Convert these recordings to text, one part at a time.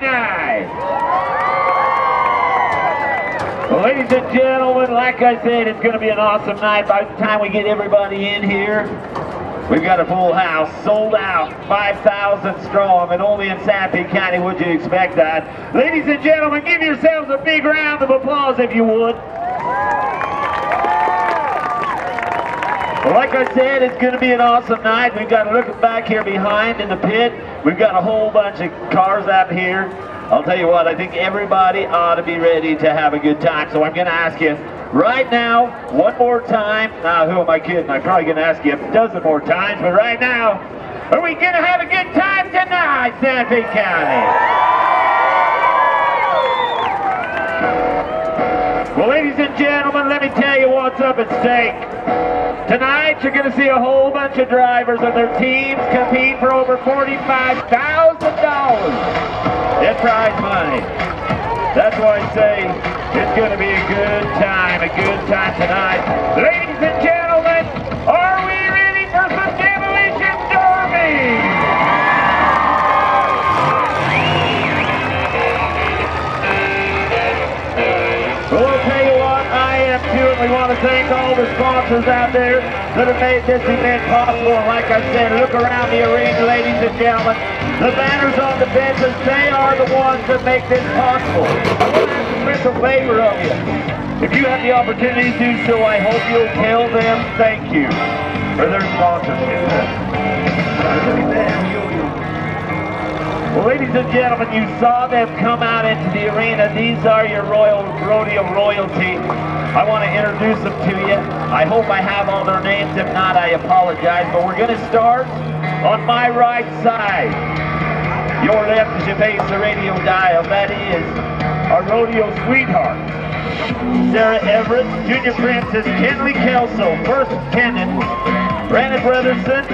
tonight. Well, ladies and gentlemen, like I said, it's going to be an awesome night. By the time we get everybody in here, we've got a full house, sold out, 5,000 strong, and only in Sanpete County would you expect that. Ladies and gentlemen, give yourselves a big round of applause if you would. Like I said, it's going to be an awesome night. We've got a look back here behind in the pit. We've got a whole bunch of cars out here. I'll tell you what, I think everybody ought to be ready to have a good time. So I'm going to ask you right now, one more time. Now, who am I kidding? I'm probably going to ask you a dozen more times, but right now, are we going to have a good time tonight, Sanpete County? Well, ladies and gentlemen, let me tell you what's up at stake. Tonight, you're going to see a whole bunch of drivers and their teams compete for over $45,000 in prize money. That's why I say it's going to be a good time, a good time tonight. Ladies and gentlemen, the sponsors out there that have made this event possible. And like I said, look around the arena, ladies and gentlemen. The banners on the benches, they are the ones that make this possible. I want to ask a special favor of you. If you have the opportunity to do so, I hope you'll tell them thank you for their sponsorship. Well, ladies and gentlemen, you saw them come out into the arena. These are your Royal Rodeo royalty. I want to introduce them to you. I hope I have all their names. If not, I apologize. But we're going to start on my right side. Your left as you face the radio dial. That is our rodeo sweetheart. Sarah Everett, Junior Princess, Kenley Kelso, First Lieutenant, Brandon Brotherson,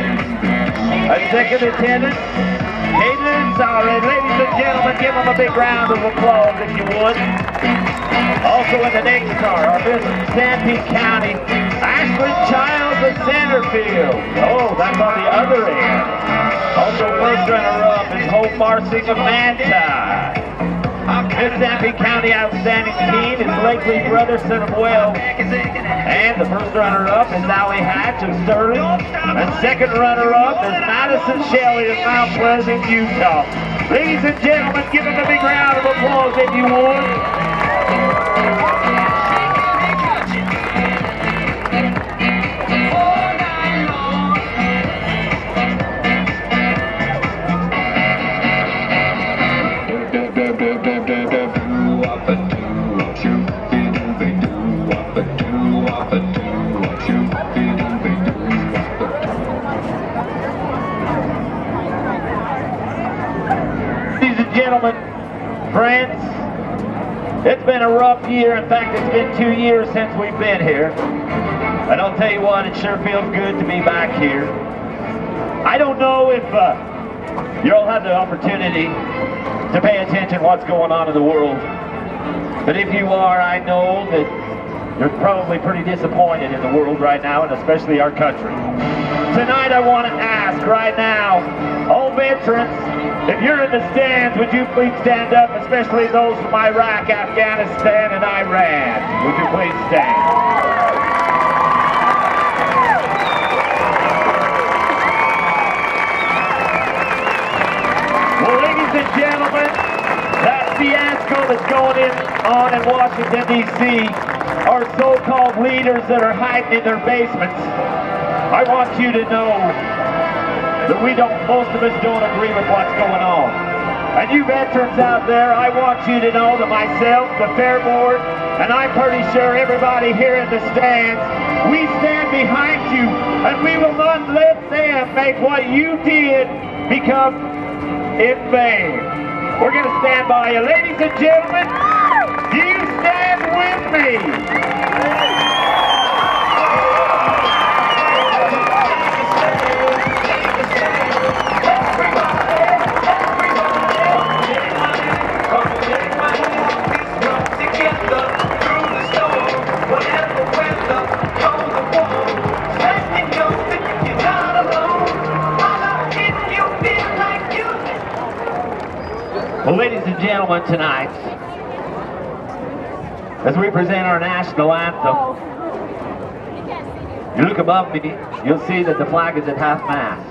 a Second Lieutenant, Caitlin Sauer. Ladies and gentlemen, give them a big round of applause if you would. Also in the next car, our Miss Sanpete County, Ashlyn Childs of Centerfield. Oh, that's on the other end. Also first runner-up is Hope Marsing of Manti. Miss Sanpete County Outstanding Teen is Blakely Brotherson of Wales. And the first runner-up is Allie Hatch of Sterling. And second runner-up is Madison Shelley of Mount Pleasant, Utah. Ladies and gentlemen, give them a big round of applause if you would. Friends, it's been a rough year. In fact, it's been two years since we've been here. And I'll tell you what, it sure feels good to be back here. I don't know if uh, you all have the opportunity to pay attention to what's going on in the world. But if you are, I know that you're probably pretty disappointed in the world right now, and especially our country. Tonight I want to ask right now, all veterans, if you're in the stands, would you please stand up, especially those from Iraq, Afghanistan, and Iran. Would you please stand? Well, ladies and gentlemen, that fiasco that's going in on in Washington, D.C. are so-called leaders that are hiding in their basements. I want you to know that we don't, most of us don't agree with what's going on. And you veterans out there, I want you to know that myself, the Fair Board, and I'm pretty sure everybody here in the stands, we stand behind you, and we will not let them make what you did become in vain. We're going to stand by you. Ladies and gentlemen, me. Well, ladies and gentlemen, tonight, as we present our national anthem, oh. you look above me, you'll see that the flag is at half mast.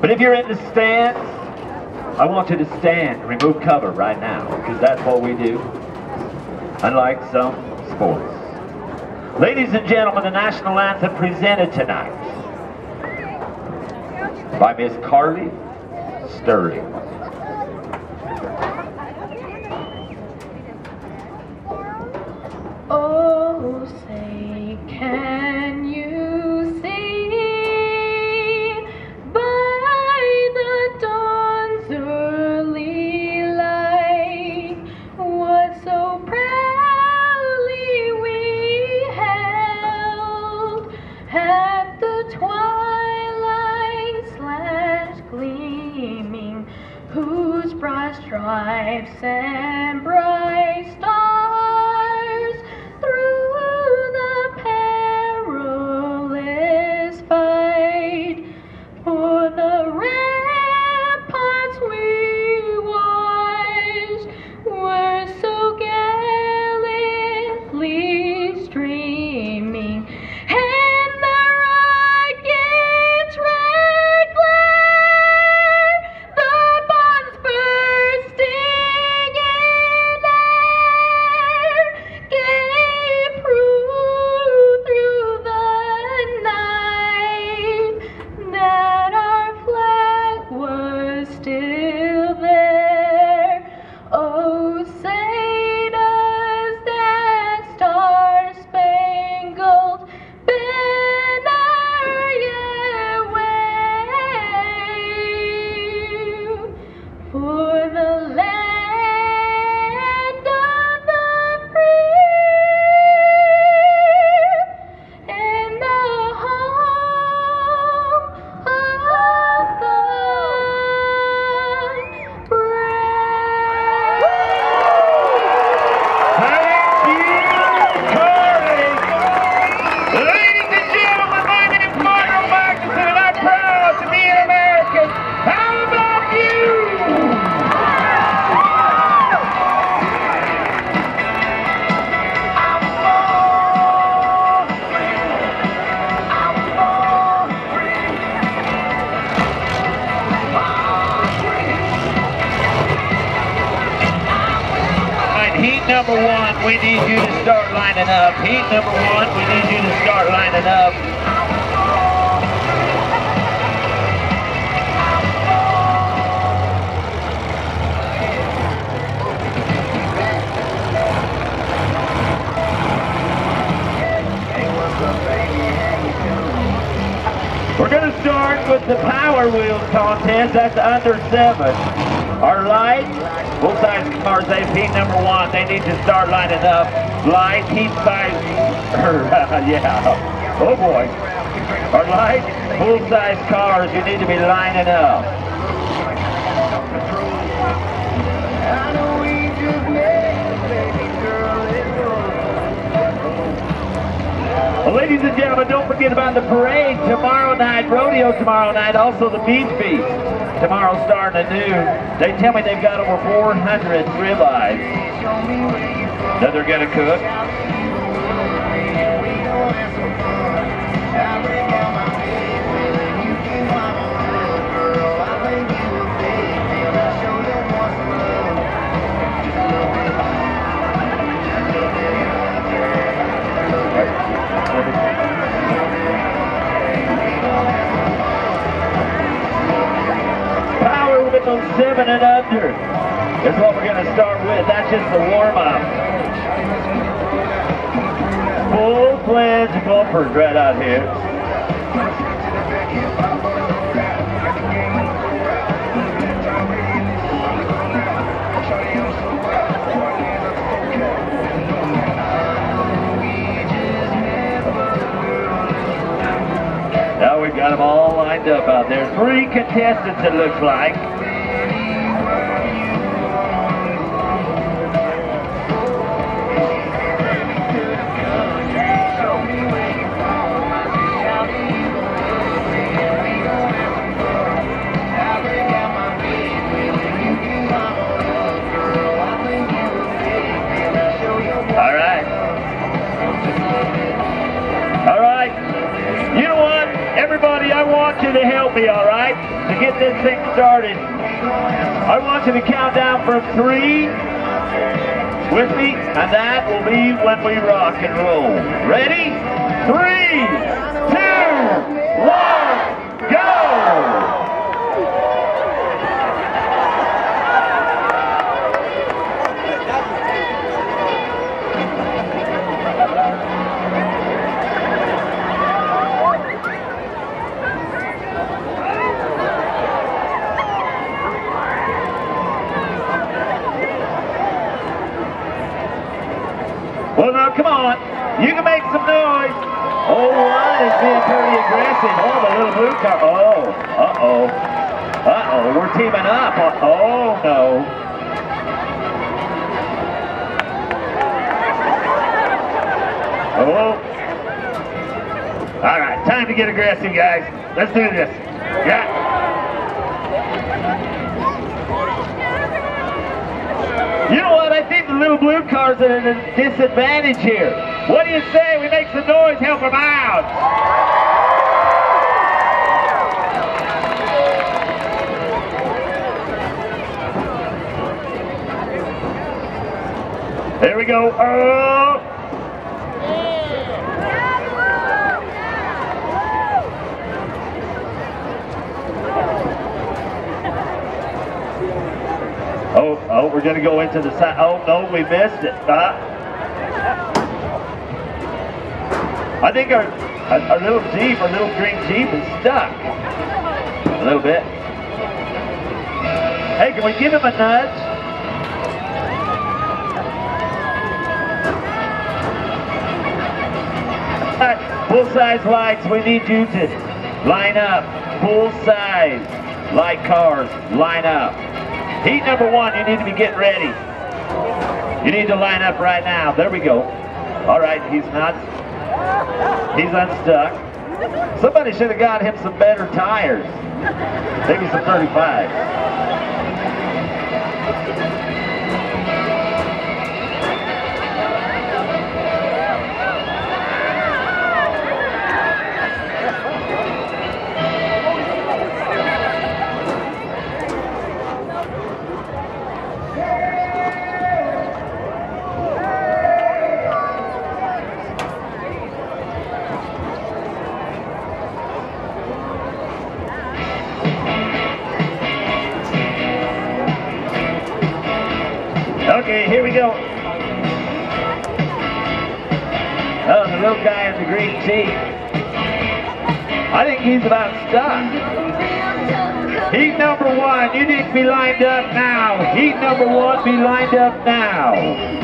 But if you're in the stands, I want you to stand remove cover right now, because that's what we do, unlike some sports. Ladies and gentlemen, the national anthem presented tonight by Miss Carly Sterling. Stripes and They tell me they've got over 400 ribeyes that they're going to cook. Just the warm-up. Full-fledged bumpers right out here. Now we've got them all lined up out there. Three contestants, it looks like. To help me, all right, to get this thing started. I want you to count down from three with me, and that will be when we rock and roll. Ready? Three, two, one, go! Well, now, come on. You can make some noise. Oh, one is being pretty aggressive. Oh, the little blue car. Oh, uh-oh. Uh-oh, we're teaming up. Oh, no. Oh. All right, time to get aggressive, guys. Let's do this. Yeah. You know what? I think the little blue cars at a disadvantage here. What do you say make some noise, help them out? There we go. Oh! Oh, oh, we're going to go into the side. Oh, no, we missed it. Uh, I think our, our, our little Jeep, our little green Jeep is stuck. A little bit. Hey, can we give him a nudge? Full size lights, we need you to line up. Full size light cars, line up. Heat number one, you need to be getting ready. You need to line up right now. There we go. All right, he's not, he's unstuck. Somebody should have got him some better tires. Maybe some 35. Okay, here we go. Oh, the little guy in the green tee. I think he's about stuck. Heat number one, you need to be lined up now. Heat number one, be lined up now.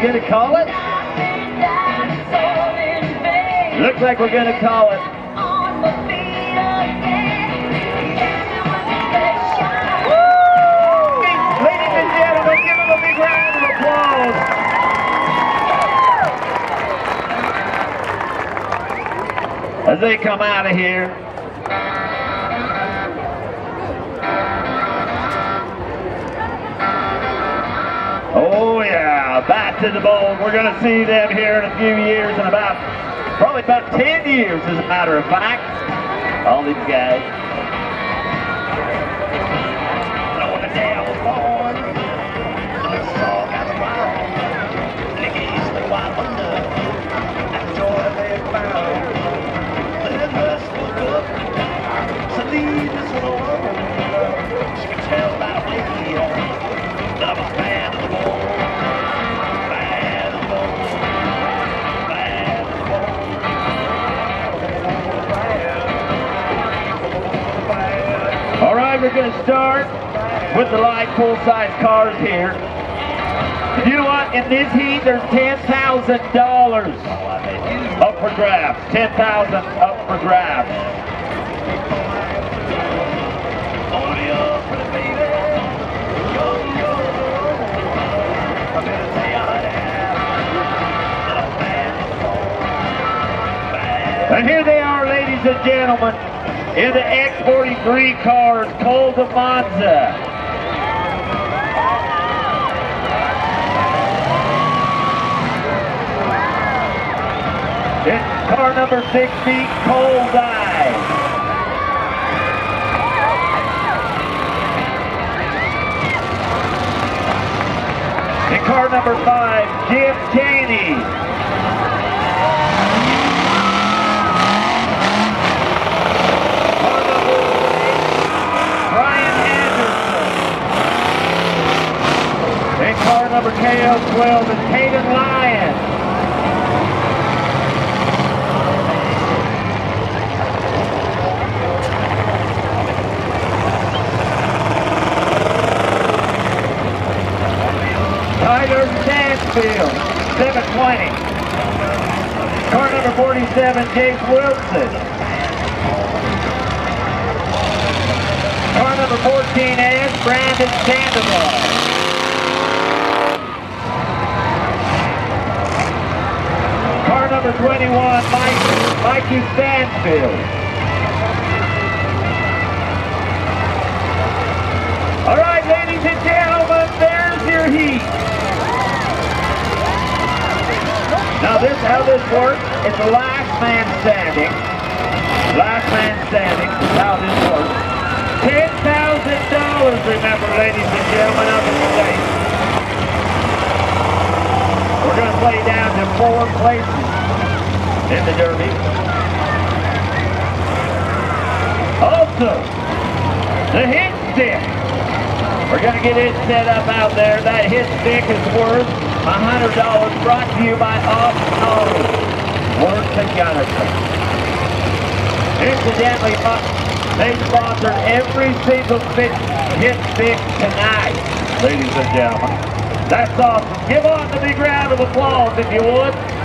We're gonna call it? Looks like we're gonna call it. Ladies and gentlemen, give them a big round of applause. As they come out of here. To the bowl. We're going to see them here in a few years, in about, probably about 10 years as a matter of fact. All these guys. we're going to start with the live full-size cars here. You know what? In this heat, there's $10,000 up for grabs. 10000 up for grabs. And here they are, ladies and gentlemen in the X43 cars, Cole DeMonza. In car number 60, Cole Dye. Car number five, Jim Cheney. Car number eight, Brian Anderson. In car number KO12 is Hayden Lyon. Tyler Stansfield, 720. Car number 47, James Wilson. Car number 14S, Brandon Sandoval. Car number 21, Mike, Mikey Stansfield. All right, ladies and gentlemen, there's your heat. Now this, how this works, it's the last man standing. Last man standing how this works. $10,000, remember, ladies and gentlemen, of the state. We're going to play down to four places in the Derby. Also, the hit stick. We're going to get it set up out there. That hit stick is worth $100 brought to you by Austin Auto. Worth the Gunnison. Incidentally, they sponsored every single hit stick tonight, ladies and gentlemen. That's awesome. Give on the big round of applause if you would.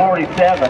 47.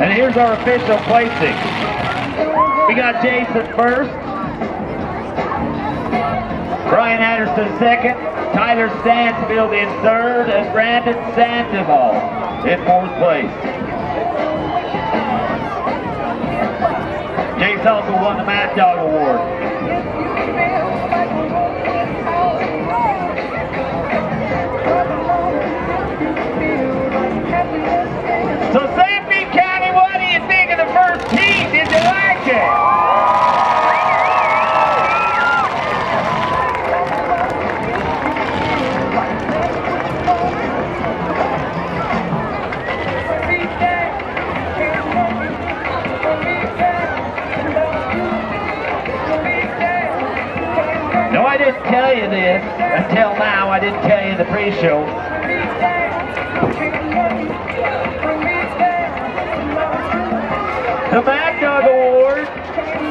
And here's our official placing. We got Jason first. Brian Anderson second. Tyler Stansfield in third. And Brandon Sandoval in fourth place. Jason also won the Mad Dog Award. until now, I didn't tell you the pre-show. The MacDog Award,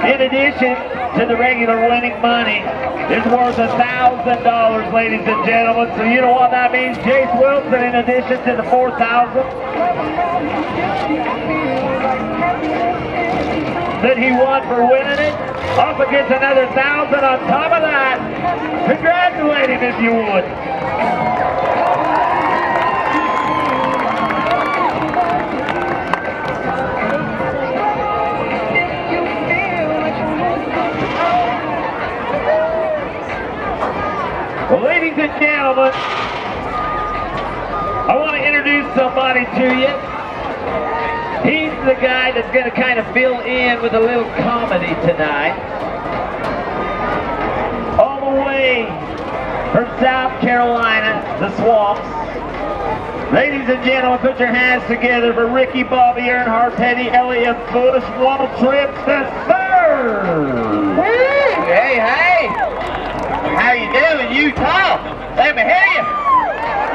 in addition to the regular winning money, is worth a $1,000, ladies and gentlemen. So you know what that means? Jace Wilson, in addition to the 4000 that he won for winning it, up against another 1000 on top of that. Congratulate him if you would. Well, ladies and gentlemen, I want to introduce somebody to you. He's the guy that's going to kind of fill in with a little comedy tonight. All the way from South Carolina, the swamps. Ladies and gentlemen, put your hands together for Ricky Bobby Earnhardt, Teddy Elliott Bush, Wall Trips the third. Hey, hey! How you doing, Utah? Let me hear you.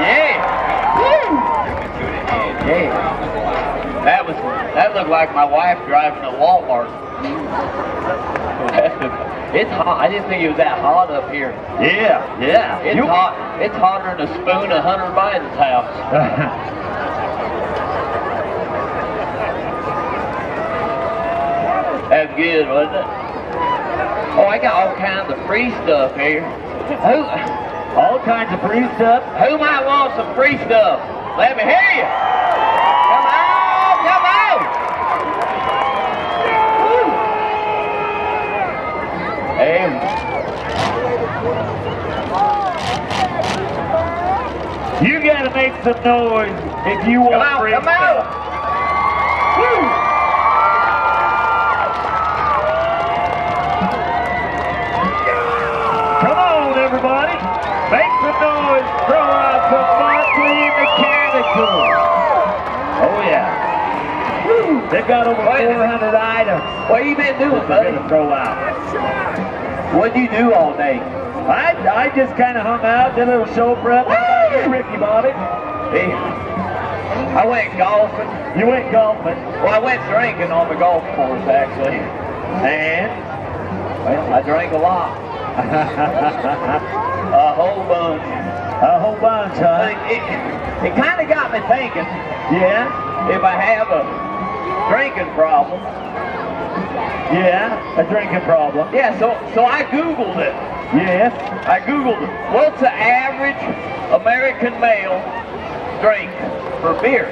Yeah. Yeah. That was that looked like my wife driving a Walmart. It's hot. I didn't think it was that hot up here. Yeah, yeah. It's You- hot. It's hotter than a spoon at Hunter Biden's house. That's good, wasn't it? Oh, I got all kinds of free stuff here. Who, All kinds of free stuff. who might want some free stuff? Let me hear you. Come on, come on. Woo. Hey, You gotta make some noise if you want come on, free come. Woo. Come on, everybody. Make some noise. Throw out some Motley Mechanical. Oh, yeah. Woo. They've got over Wait. 400 items What you been doing, buddy? gonna throw out. What'd you do all day? I, I just kind of hung out, did a little show prep. Ricky Bobby? Hey, I went golfing. You went golfing. Well, I went drinking on the golf course, actually. And? Well, I drank a lot. A whole bunch. A whole bunch, huh? It, it, it kind of got me thinking Yeah? if I have a drinking problem. Yeah? A drinking problem. Yeah, so so I Googled it. Yes? I Googled it. What's the average American male drink for beer?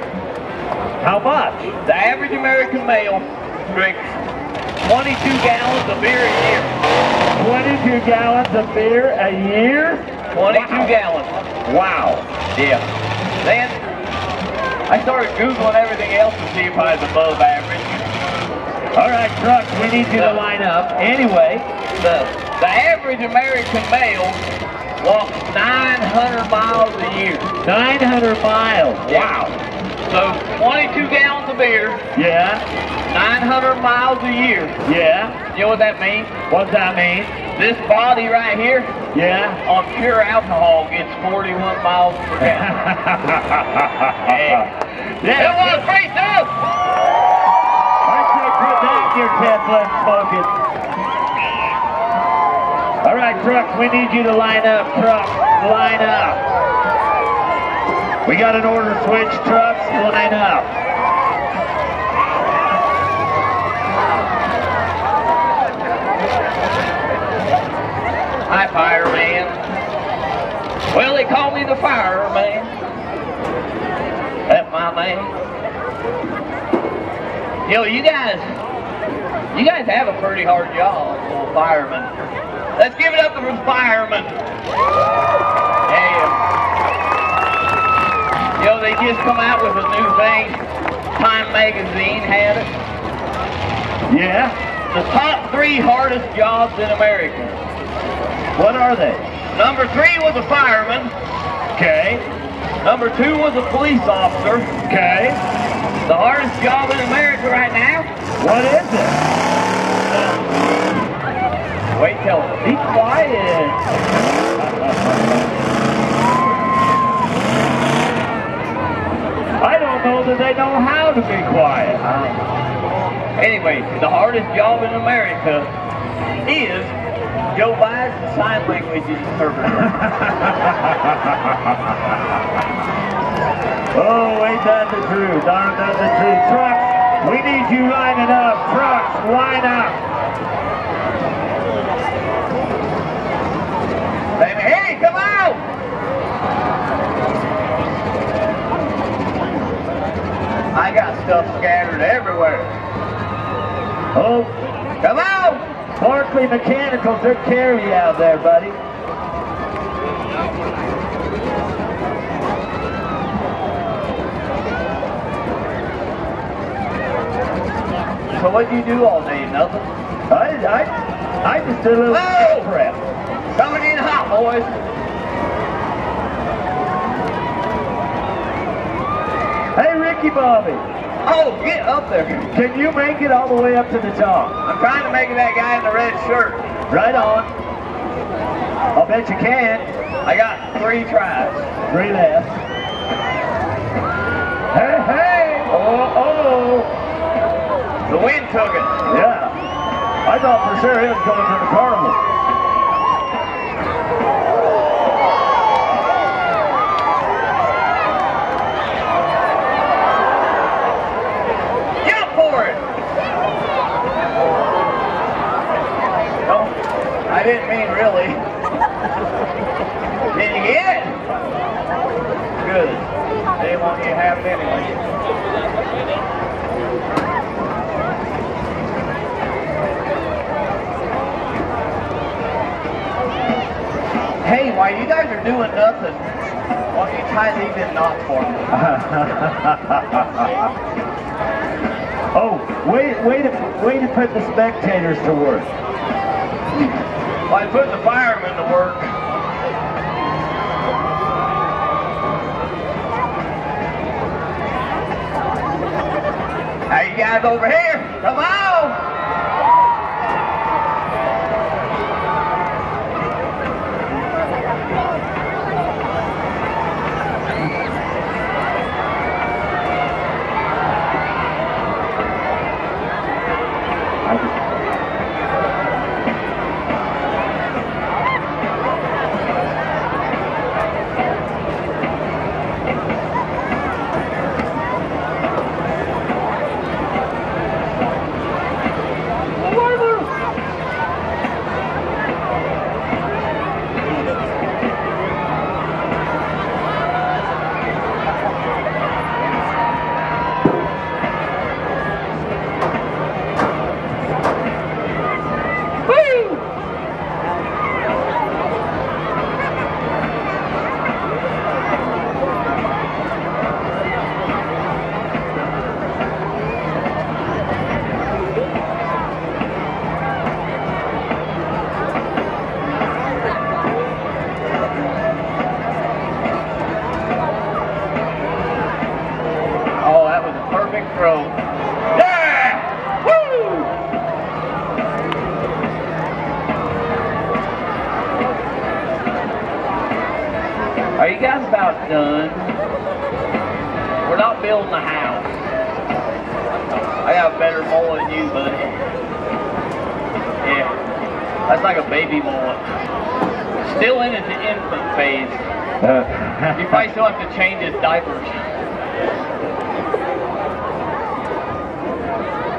How much? The average American male drinks 22 gallons of beer a year. 22 gallons of beer a year? 22 Wow. gallons. Wow. Yeah. Then I started Googling everything else to see if I was above average. All right, trucks, we need you to line up. Anyway, The, the average American male walks 900 miles a year. 900 miles. Wow. So 22 gallons of beer, Yeah, 900 miles a year. yeah. You know what that means? What's that mean? This body right here Yeah. on pure alcohol gets 41 miles per gallon. Yeah. was free stuff! I say put down your Tesla and trucks, we need you to line up. Trucks, line up. We got an order switch. Trucks, line up. Hi, fireman. Well, they call me the fireman. That's my name. Yo, you guys, you guys have a pretty hard job, little firemen. Let's give it up for the firemen. Yeah. You know, they just come out with a new thing. Time magazine had it. Yeah. The top three hardest jobs in America. What are they? Number three was a fireman. Okay. Number two was a police officer. Okay. The hardest job in America right now. What is it? Wait till Be quiet. I don't know that they know how to be quiet. Anyway, the hardest job in America is Joe Biden's sign language interpreter. Oh, ain't that the truth? Aren't that the truth? Trucks, we need you lining up. Trucks, line up. Baby, hey, come out! I got stuff scattered everywhere. Oh, Come out! Barkley Mechanical took care of you out there, buddy. So what do you do all day? Nothing? I, I, I just did a little Whoa! prep. Coming in hot, boys. Hey, Ricky Bobby, Oh, get up there. can you make it all the way up to the top? I'm trying to make it that guy in the red shirt. Right on. I'll bet you can. I got three tries. Three left. Hey, hey! Oh, oh! The wind took it. Yeah. I thought for sure he was going to the carnival. Jump for it. No, I didn't mean really. Did you get it? Good. They want to have anyway. Hey, while you guys are doing nothing, why don't you tie these in knots for me? oh, way, way to, way to put the spectators to work. Well, I put the firemen to work. Guys over here, come on! Woo! Oh, that was a perfect throw. Yeah! Woo! Are done? We're not building a house. I got a better mower than you, buddy. Yeah. That's like a baby mower. Still in its infant phase. Uh. You probably still have to change his diapers.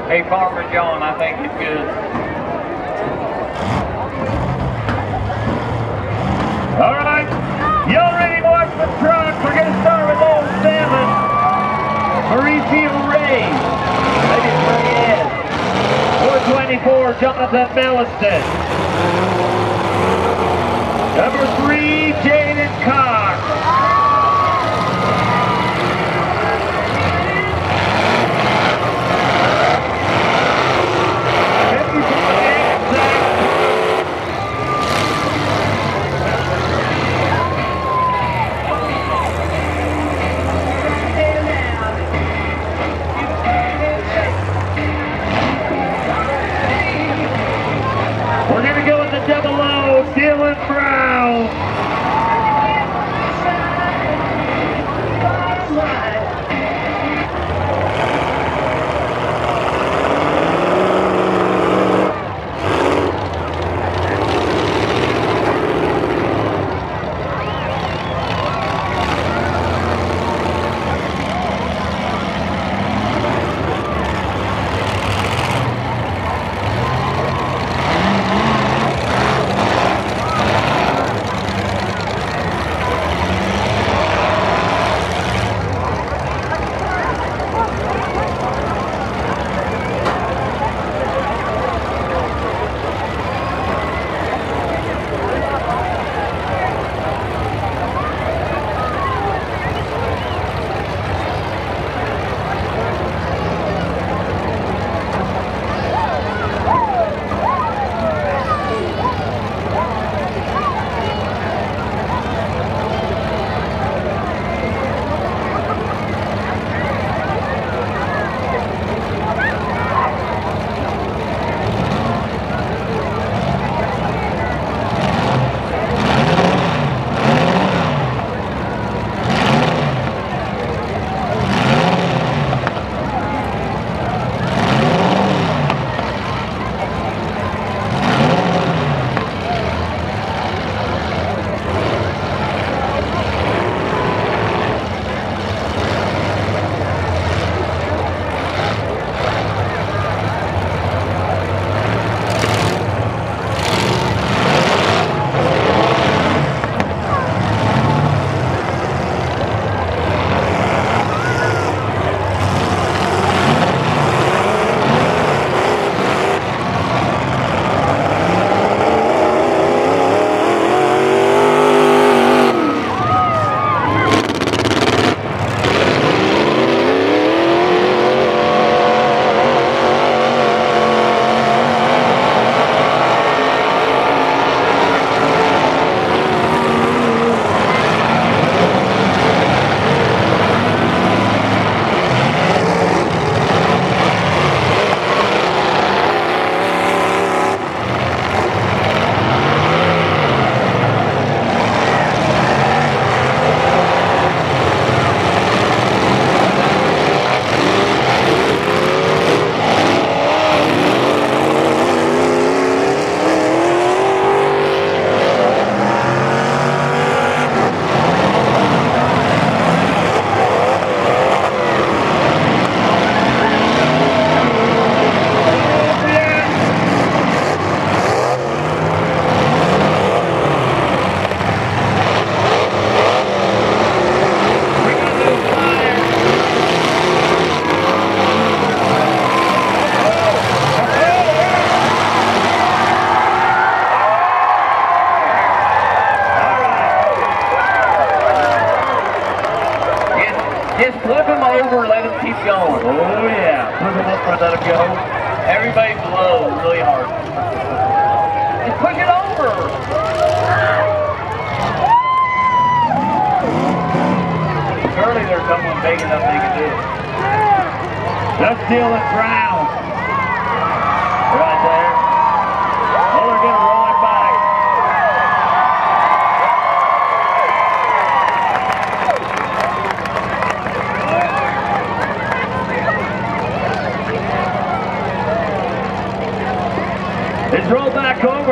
Hey, Farmer John, I think it's good. All right, y'all ready to watch the truck? We're gonna start with old seven. Mauricio Ray. Maybe Reyes. 424, Jonathan Belliston. Number three, Jaden Cox.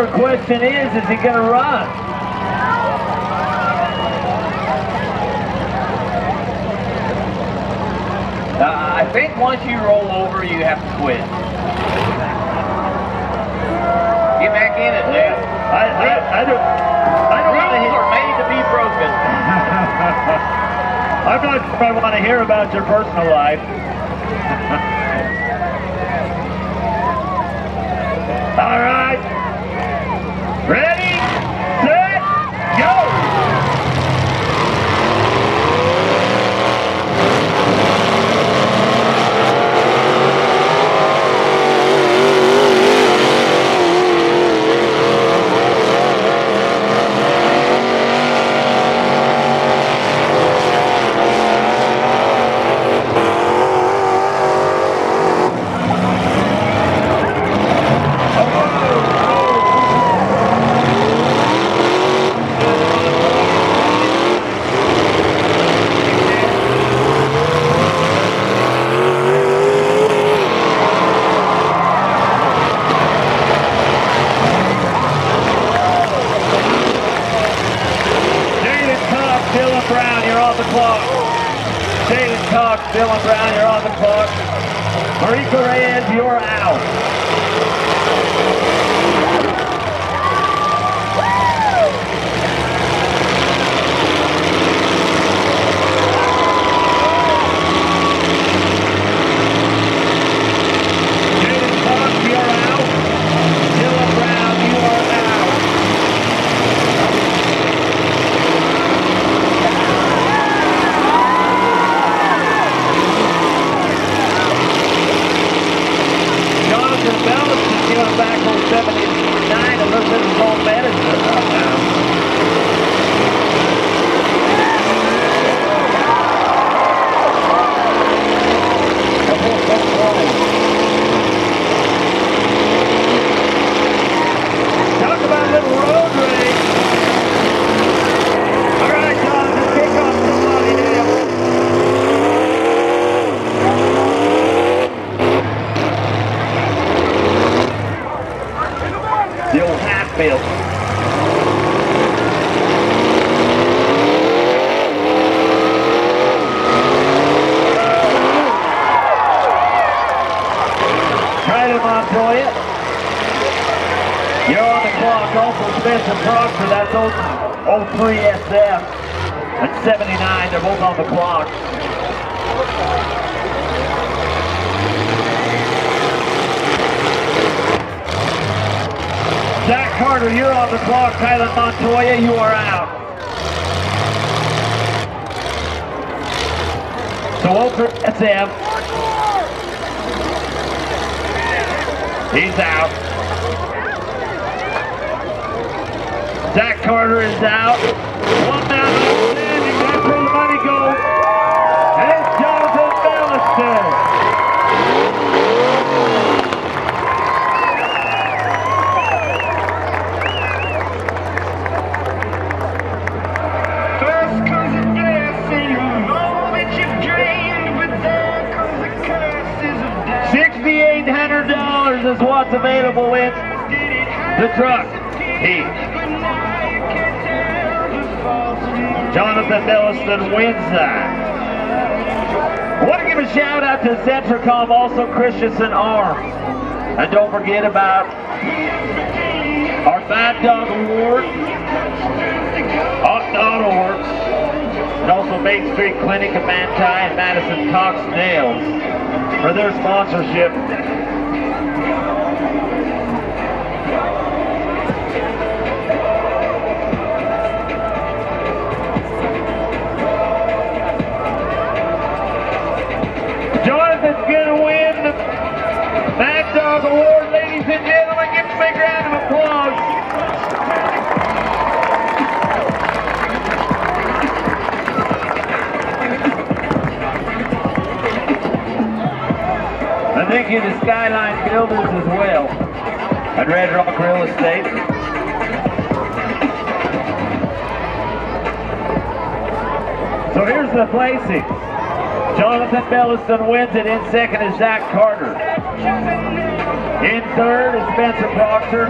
Back. Question is, is he gonna run? Uh, I think once you roll over, you have to quit. Get back in it, dude. I, I, I don't, I don't want to are made to be broken. I'm not sure I want to hear about your personal life. All right. Tyler you are out. So Walter SM. He's out. False truck, the Jonathan Belliston wins that. Want to give a shout out to Centracom, also Christensen Arms. And don't forget about our Bad Dog Award, Hot Auto and also Main Street Clinic of Manti and Madison Cox Nails for their sponsorship. Thank you to Skyline Builders as well and Red Rock Real Estate. So here's the placing. Jonathan Belliston wins it. In second is Zach Carter. In third is Spencer Proctor.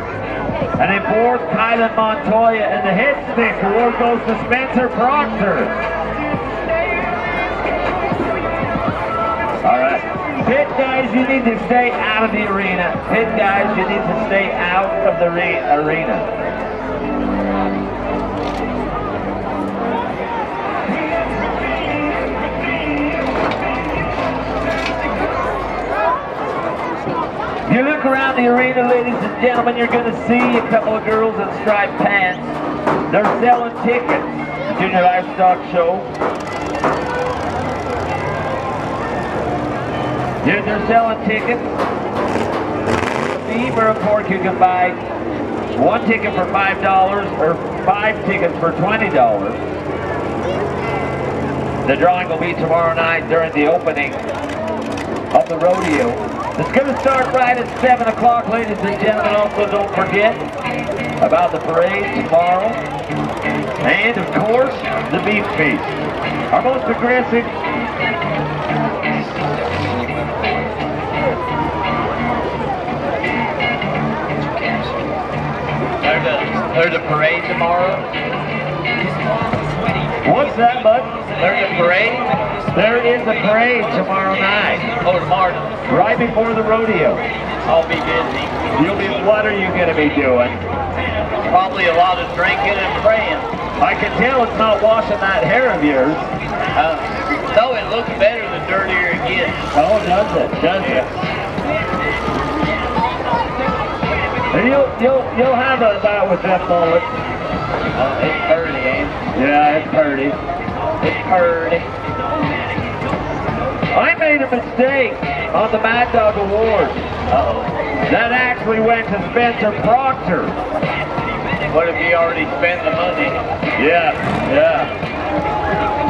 And in fourth, Kylan Montoya. And the head stick award goes to Spencer Proctor. Pit guys, you need to stay out of the arena. Pit guys, you need to stay out of the arena. If you look around the arena, ladies and gentlemen, you're going to see a couple of girls in striped pants. They're selling tickets Junior Livestock Show. They're, they're selling tickets. A pork, you can buy one ticket for $5 or five tickets for $20. The drawing will be tomorrow night during the opening of the rodeo. It's going to start right at 7 o'clock, ladies and gentlemen. Also, don't forget about the parade tomorrow. And, of course, the beef feast. Our most aggressive There's a, parade tomorrow. What's that, bud? There's a parade. There is a parade tomorrow night, Oh, tomorrow. right before the rodeo. I'll be busy. You'll be, what are you going to be doing? Probably a lot of drinking and praying. I can tell it's not washing that hair of yours. Uh, no, it looks better the dirtier it gets. Oh, does it? Does it? And you'll you'll you'll have a bout with that bullet. Uh, it's pretty, ain't it? Yeah, it's pretty. It's pretty. I made a mistake on the Mad Dog Award. Uh-oh. That actually went to Spencer Proctor. What if he already spent the money? Yeah, yeah.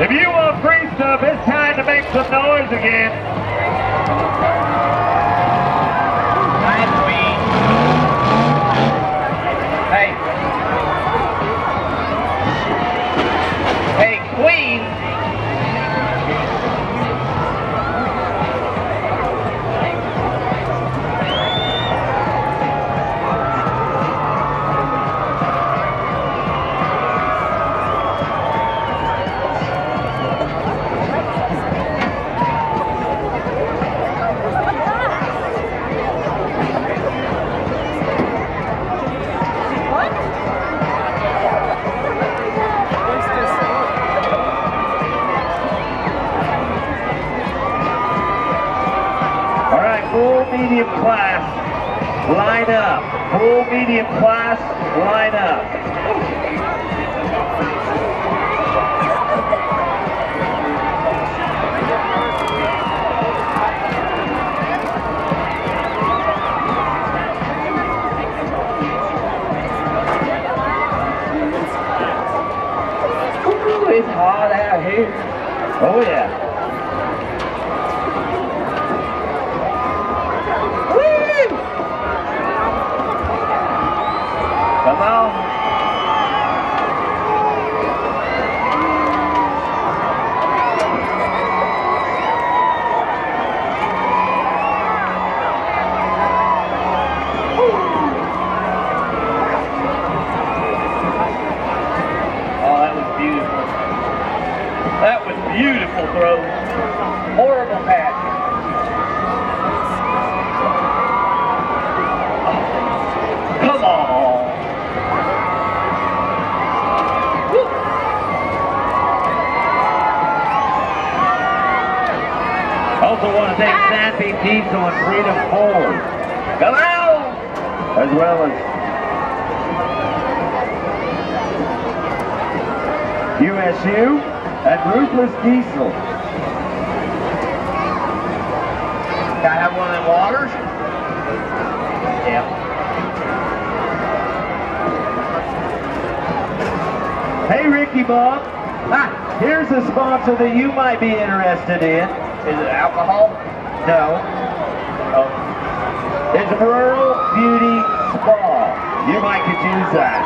If you want free stuff, it's time to make some noise again. Medium class, line up. Ooh, it's hot out here. Oh yeah. Woo! Come on. Oh, that was beautiful. That was beautiful throw. Horrible pass. Oh, come on. Woo. Also want to thank Sandy Diesel and Freedom Ford, Come on. as well as USU Diesel. Can I have one of waters? Yeah. Hey, Ricky Bob. Ah, Here's a sponsor that you might be interested in. is it alcohol? No. Oh. It's Rural Beauty Spa. You might could use that.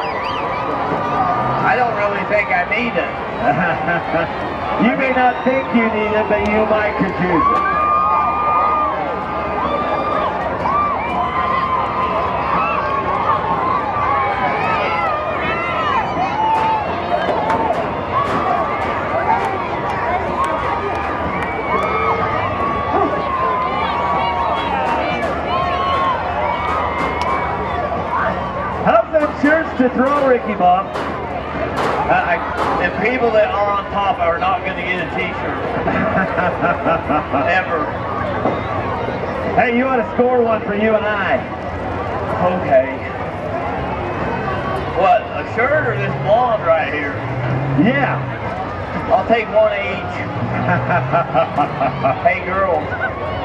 I don't really think I need it. you may not think you need it, but you might could it. How's them shirts to throw, Ricky Bob? Uh, I, I, the people that are on top are not going to get a T-shirt ever. Hey, you want to score one for you and I? Okay. What? A shirt or this blonde right here? Yeah. I'll take one of each. hey, girls,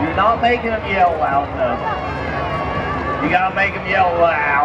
you're not making them yell loud enough. You gotta make them yell loud.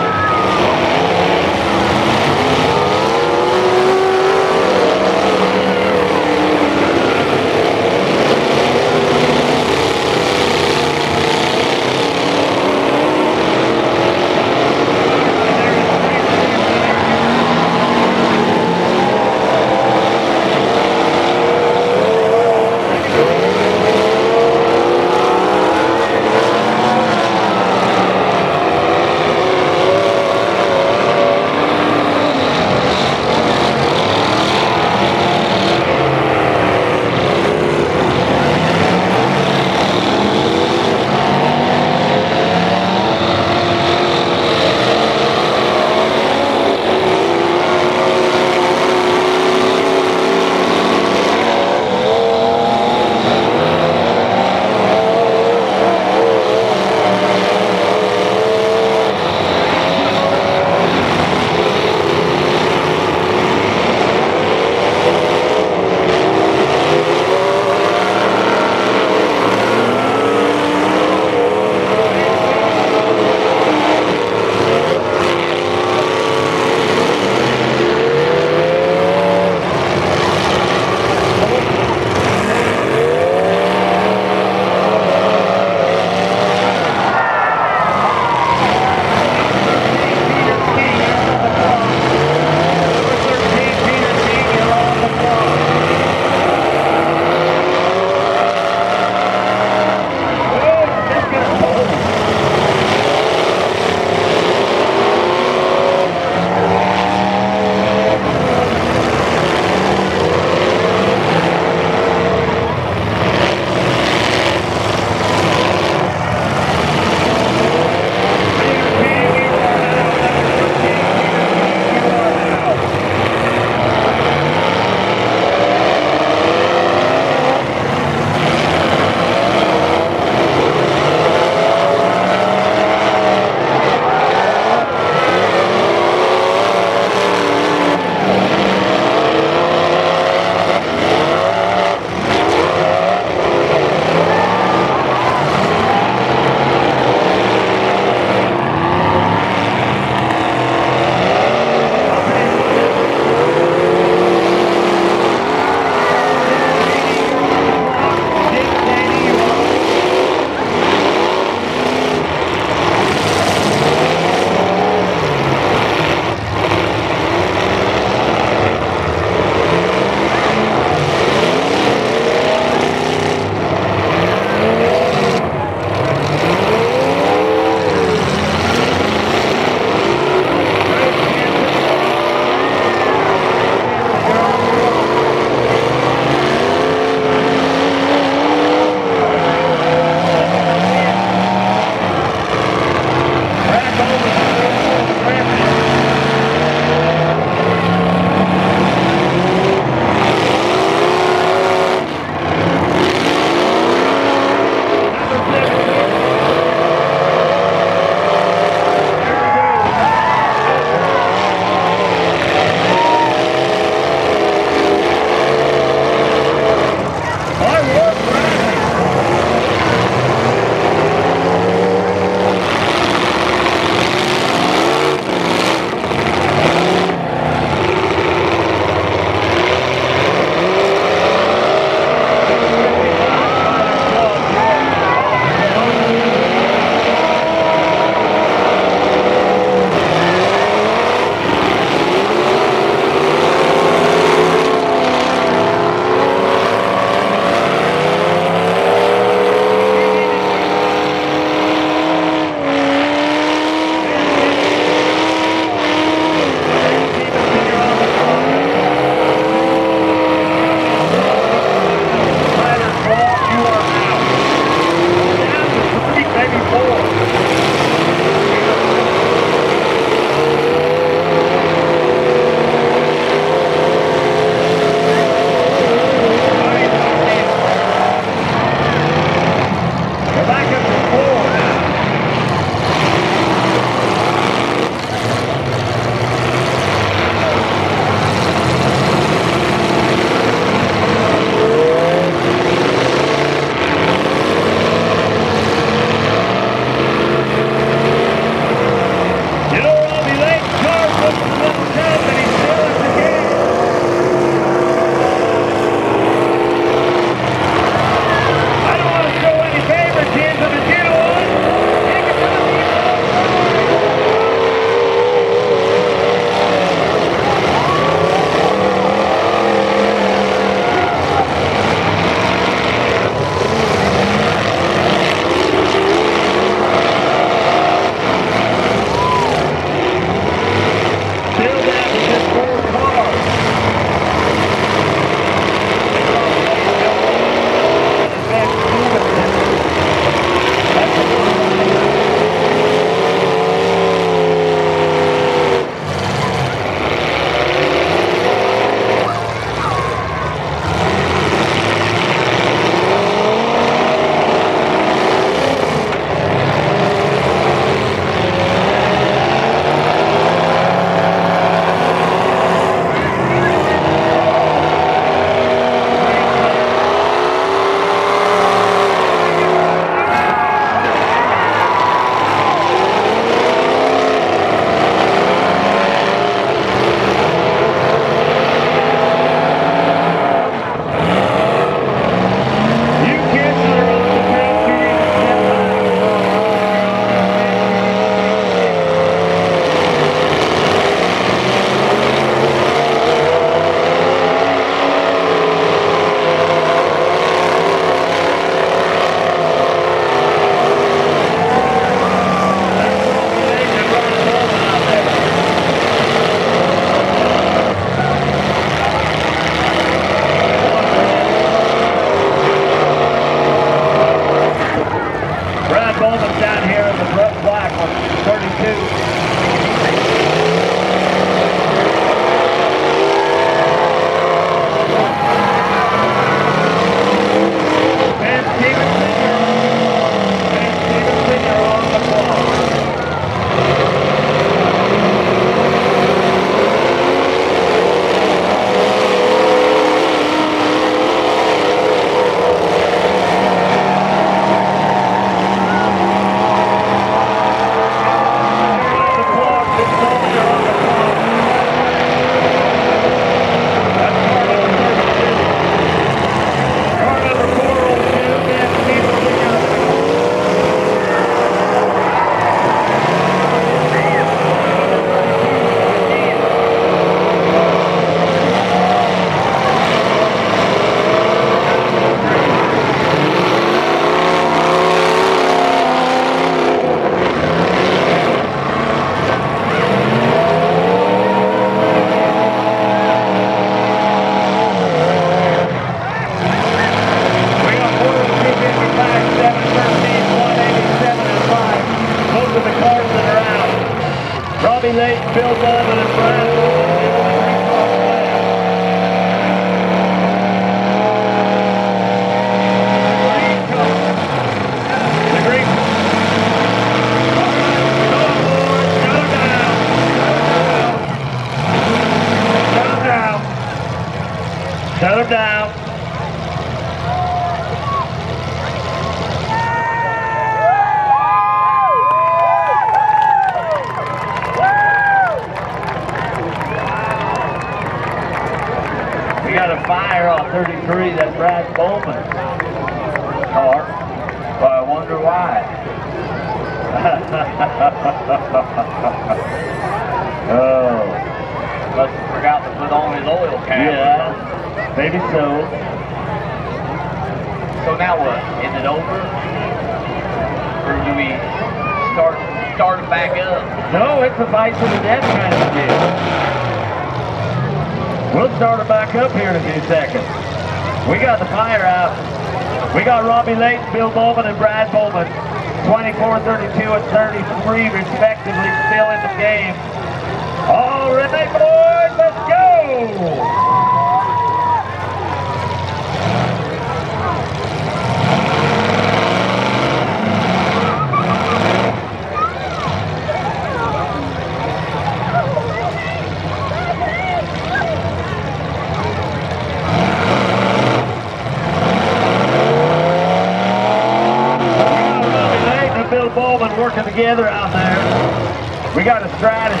Together out there. We got a strategy.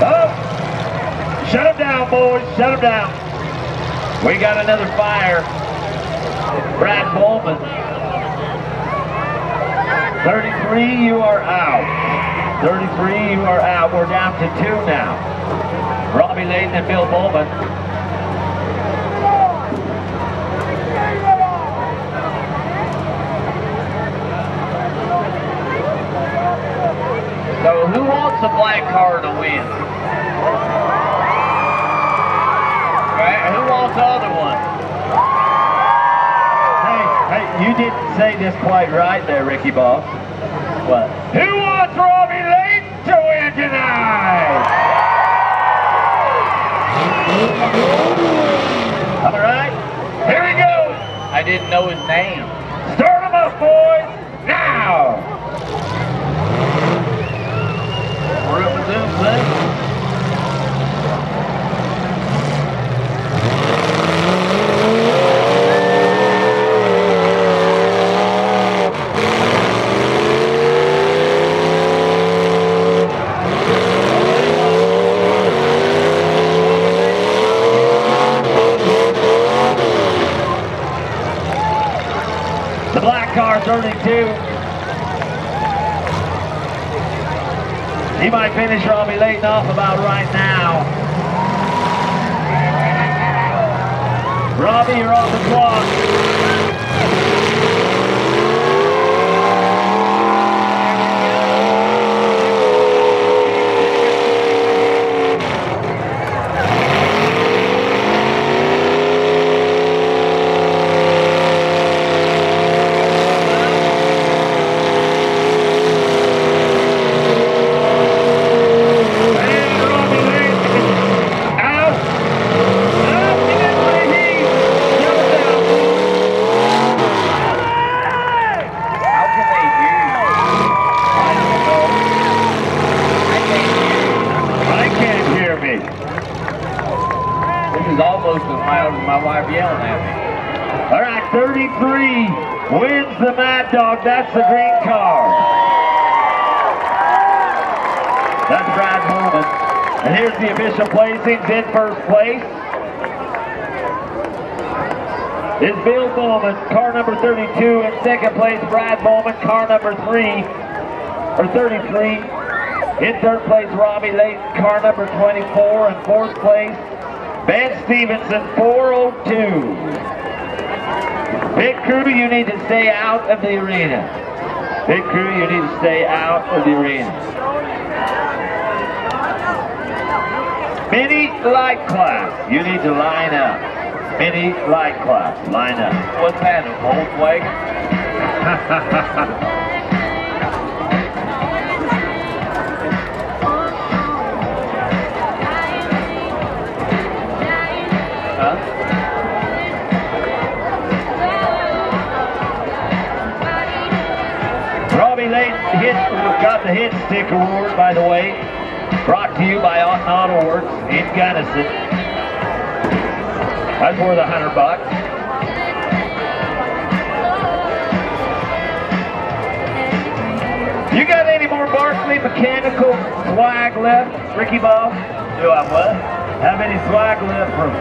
Oh! Shut him down, boys. Shut him down. We got another fire. Brad Bowman. 33, you are out. 33, you are out. We're down to two now. Robbie Layton and Bill Bowman. So who wants the black car to win? Right? Who wants the other one? Hey, hey, you didn't say this quite right there, Ricky Boss. All right, here we go. I didn't know his name. Start them up, boys, now. The black car 32. He might finish Robbie Layton off about right now. Robbie, you're on the clock. And Robbie Layton out. Out in the heat. Shut it down. How can they hear you? I don't know. I can't hear you. I can't hear me. This is almost as loud as my wife yelling at me. All right, 33 wins the Mad Dog. That's the green car. That's Brad Bowman. And here's the official placings. In first place is Bill Bowman, car number 32. In second place, Brad Bowman, car number 3, or 33. In third place, Robbie Layton, car number 24. In fourth place, Ben Stevenson, 402. Big crew, you need to stay out of the arena. Big crew, you need to stay out of the arena. light class. You need to line up. Mini light class. Line up. What's that, a Volkswagen? Robbie Layton hit, got the hit stick award, by the way brought to you by Austin Auto Works in Gunnison. That's worth a hundred bucks. You got any more Barkley mechanical swag left, Ricky Bob? Do I what? How many swag left from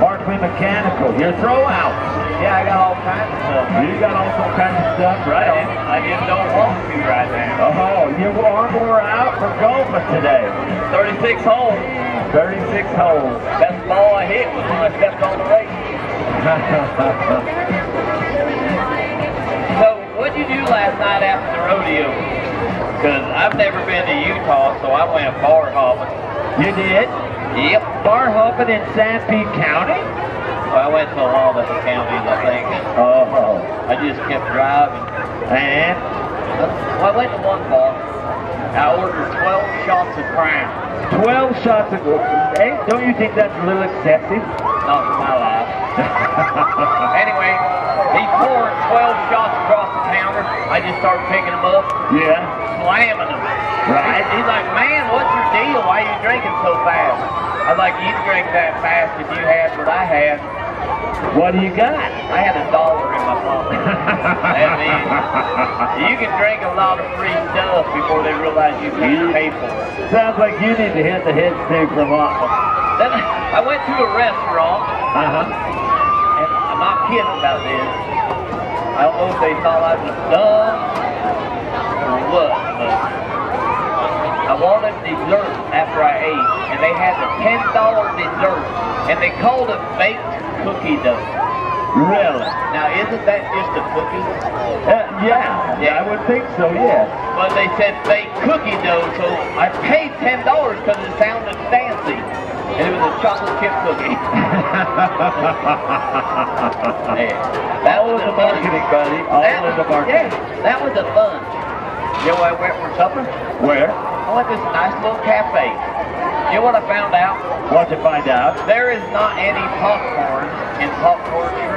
Barkley Mechanical? Your throwout. Yeah, I got all kinds of stuff. You got all kinds of stuff, right? I just don't want to right now. Uh-huh. Oh, your arm wore out for golfing today. 36 holes. 36 holes. Best ball I hit was when I stepped on the rake. So, what'd you do last night after the rodeo? Because I've never been to Utah, so I went bar hopping. you did? Yep. Bar hopping in Sanpete County? Well, I went to a lot of the counties, I think. Oh. I just kept driving. And Well, I went to one bar. I ordered 12 shots of Crown. 12 shots of Hey, don't you think that's a little excessive? Not for my life. anyway, he poured 12 shots across the counter. I just started picking them up, Yeah. slamming them. Right. He's like, man, what's your deal? Why are you drinking so fast? I was like, you drink that fast if you had what I had. What do you got? I had a dollar in my pocket. That means you can drink a lot of free stuff before they realize you can't pay for it. Sounds like you need to hit the head steak from Austin. Then I went to a restaurant, Uh-huh. and I'm not kidding about this. I don't know if they thought I was dumb or what, but I wanted dessert after I ate, and they had the $10 dessert, and they called it baked cookie dough. Really? Now, isn't that just a cookie? Uh, yeah. Yeah, I would think so, yeah. But they said baked cookie dough, so I paid $10 because it sounded fancy. And it was a chocolate chip cookie. Yeah. That was a the marketing, buddy. All That, in the marketing. yeah, that was a fun. You know where I went for supper? Where? I went to this nice little cafe. You know what I found out? Want to find out? There is not any popcorn in popcorn.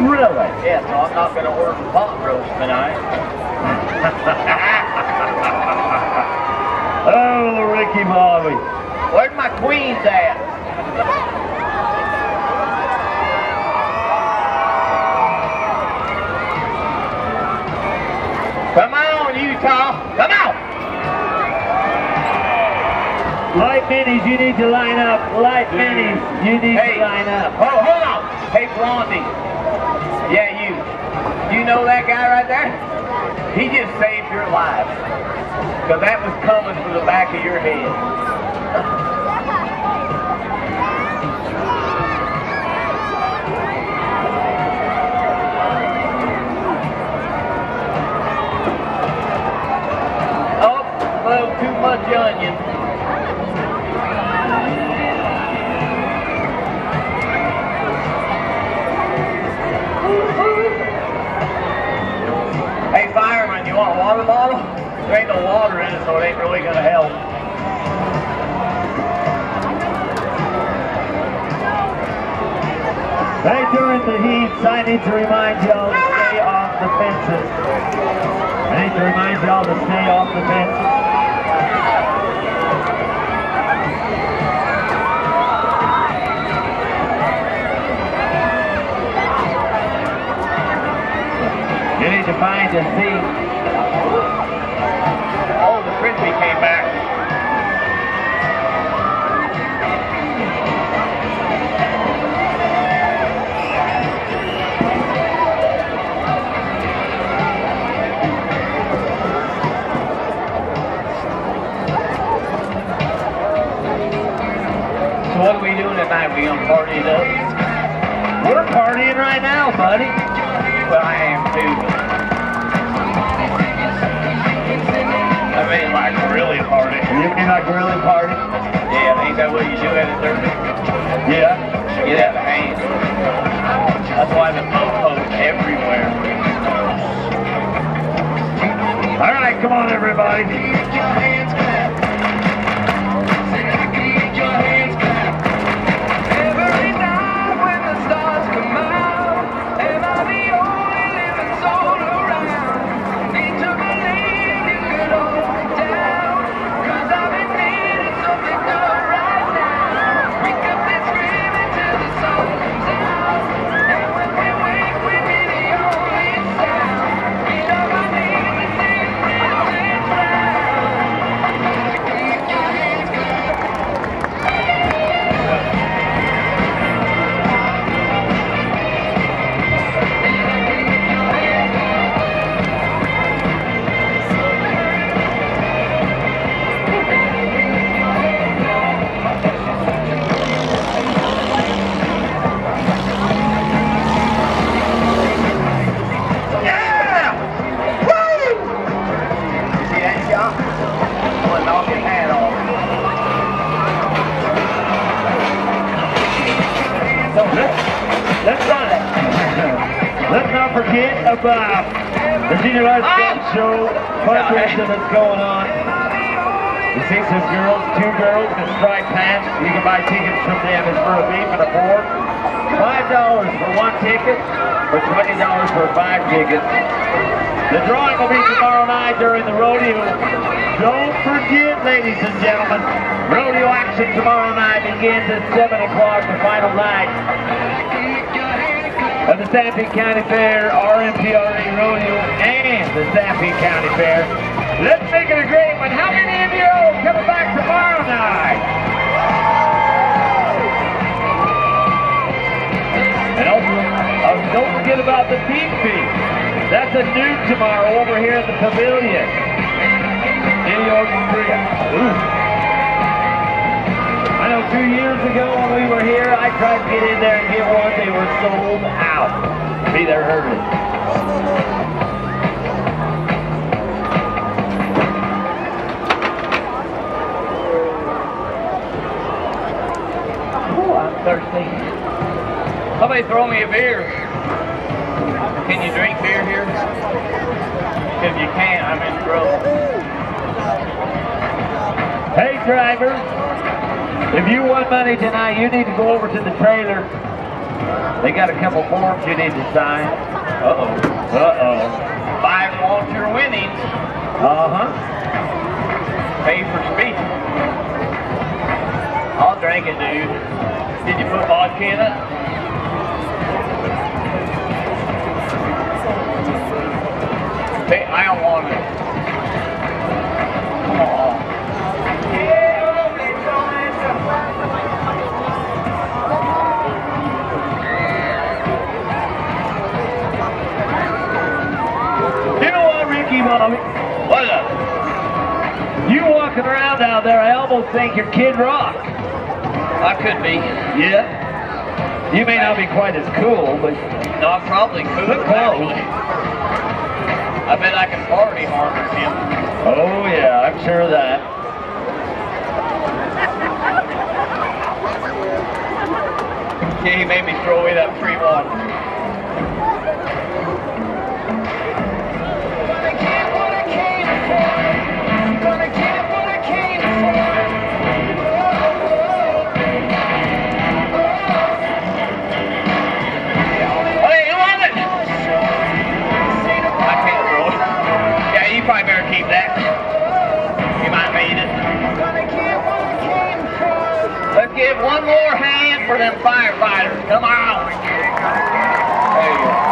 Really? Yeah, so I'm not going to order pot roast tonight. Oh, Ricky Bobby. Where's my queens at? Come on, Utah. Come on. Light minis, you need to line up. Light minis, you need Hey. to line up. Oh, hold on. Hey, Blondie. You know that guy right there? He just saved your life. Because that was coming from the back of your head. Oh, a little too much onion. Water bottle? There ain't no water in it, so it ain't really gonna help. Hey, during the heat, I need to remind y'all to stay off the fences. I need to remind y'all to stay off the fences. You need to find a seat. Frisbee came back. So what are we doing tonight? We gonna party it up? We're partying right now, buddy. Well, I am too. Mean, like really party. You mean like really party? Yeah, ain't that what you do at a derby? Yeah. Get out of hand. That's why the popo's everywhere. All right, come on, everybody. Forget about the Senior Life Skate Show fundraiser that's going on. You see some girls, two girls in striped pants. You can buy tickets from them. It's for a beef and a pork. Five dollars for one ticket, or twenty dollars for five tickets. The drawing will be tomorrow night during the rodeo. Don't forget, ladies and gentlemen, rodeo action tomorrow night begins at 7 o'clock, the final night the Sanpete County Fair, RMPRA Rodeo, and the Sanpete County Fair. Let's make it a great one. How many of you are coming back tomorrow night? And also, uh, don't forget about the Beat Feast. That's a noon tomorrow over here at the Pavilion. New York Street. Know two years ago when we were here, I tried to get in there and get one. They were sold out. Be there I'm thirsty. Somebody throw me a beer. Can you drink beer here? If you can't, I'm in trouble. Hey, driver, if you won money tonight, you need to go over to the trailer. They got a couple forms you need to sign. Uh-oh. Uh-oh. Buy want your winnings. Uh-huh. Pay for speech. I'll drink it, dude. Did you put vodka in it? Hey, I don't want it. Come on. You know what, Ricky Bobby? What up? You walking around out there, I almost think you're Kid Rock. I could be. Yeah. You may not be quite as cool, but No, I'm probably cool. Look close. actually. I bet I can party harder than him. oh yeah, I'm sure of that. Yeah, he made me throw away that free water. For them firefighters. Come on. It. It. It.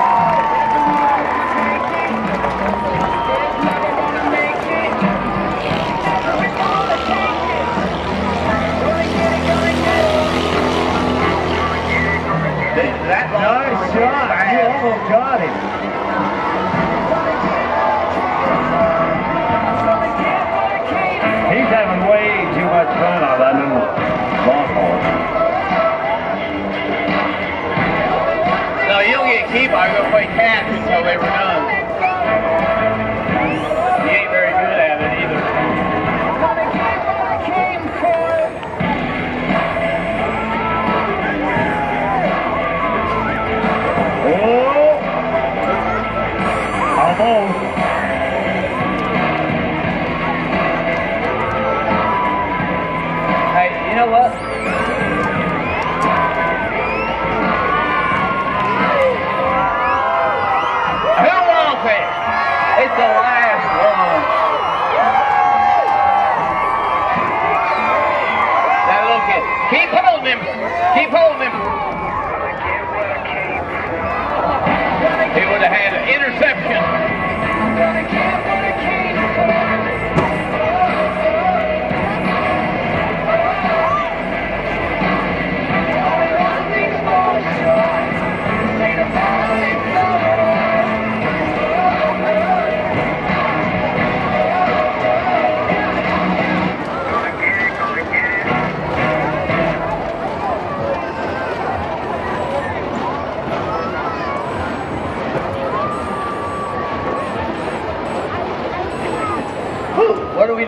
That Nice shot. You almost got him. A go play cats until they were done. He ain't very good at it either. I came for. Oh! Hey, you know what? Keep holding him. He would have had an interception.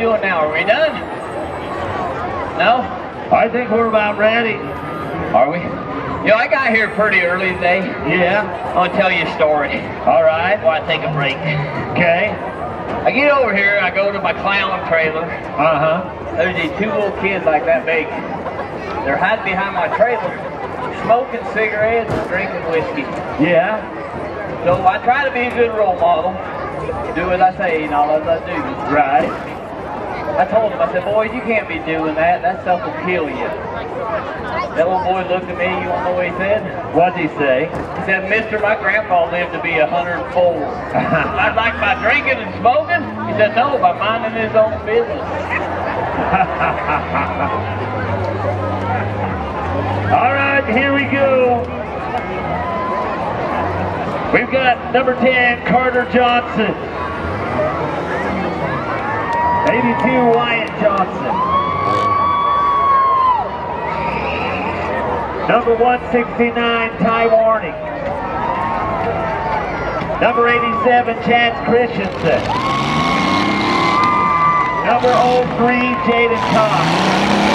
Doing now? Are we done? No? I think we're about ready. Are we? You know, I got here pretty early today. Yeah. I want to tell you a story All right. before I take a break. Okay. I get over here, I go to my clown trailer. Uh-huh. There's these two little kids like that big. They're hiding behind my trailer, smoking cigarettes and drinking whiskey. Yeah. So I try to be a good role model. Do as I say, not as I do. Right. I told him, I said, boys, you can't be doing that. That stuff will kill you. That little boy looked at me, you want to know what he said? What'd he say? He said, Mister, my grandpa lived to be 104. I'd like by drinking and smoking? He said, no, by minding his own business. All right, here we go. We've got number 10, Carter Johnson. 82, Wyatt Johnson. Number 169, Ty Warning. Number 87, Chance Christensen. Number 03, Jaden Cox.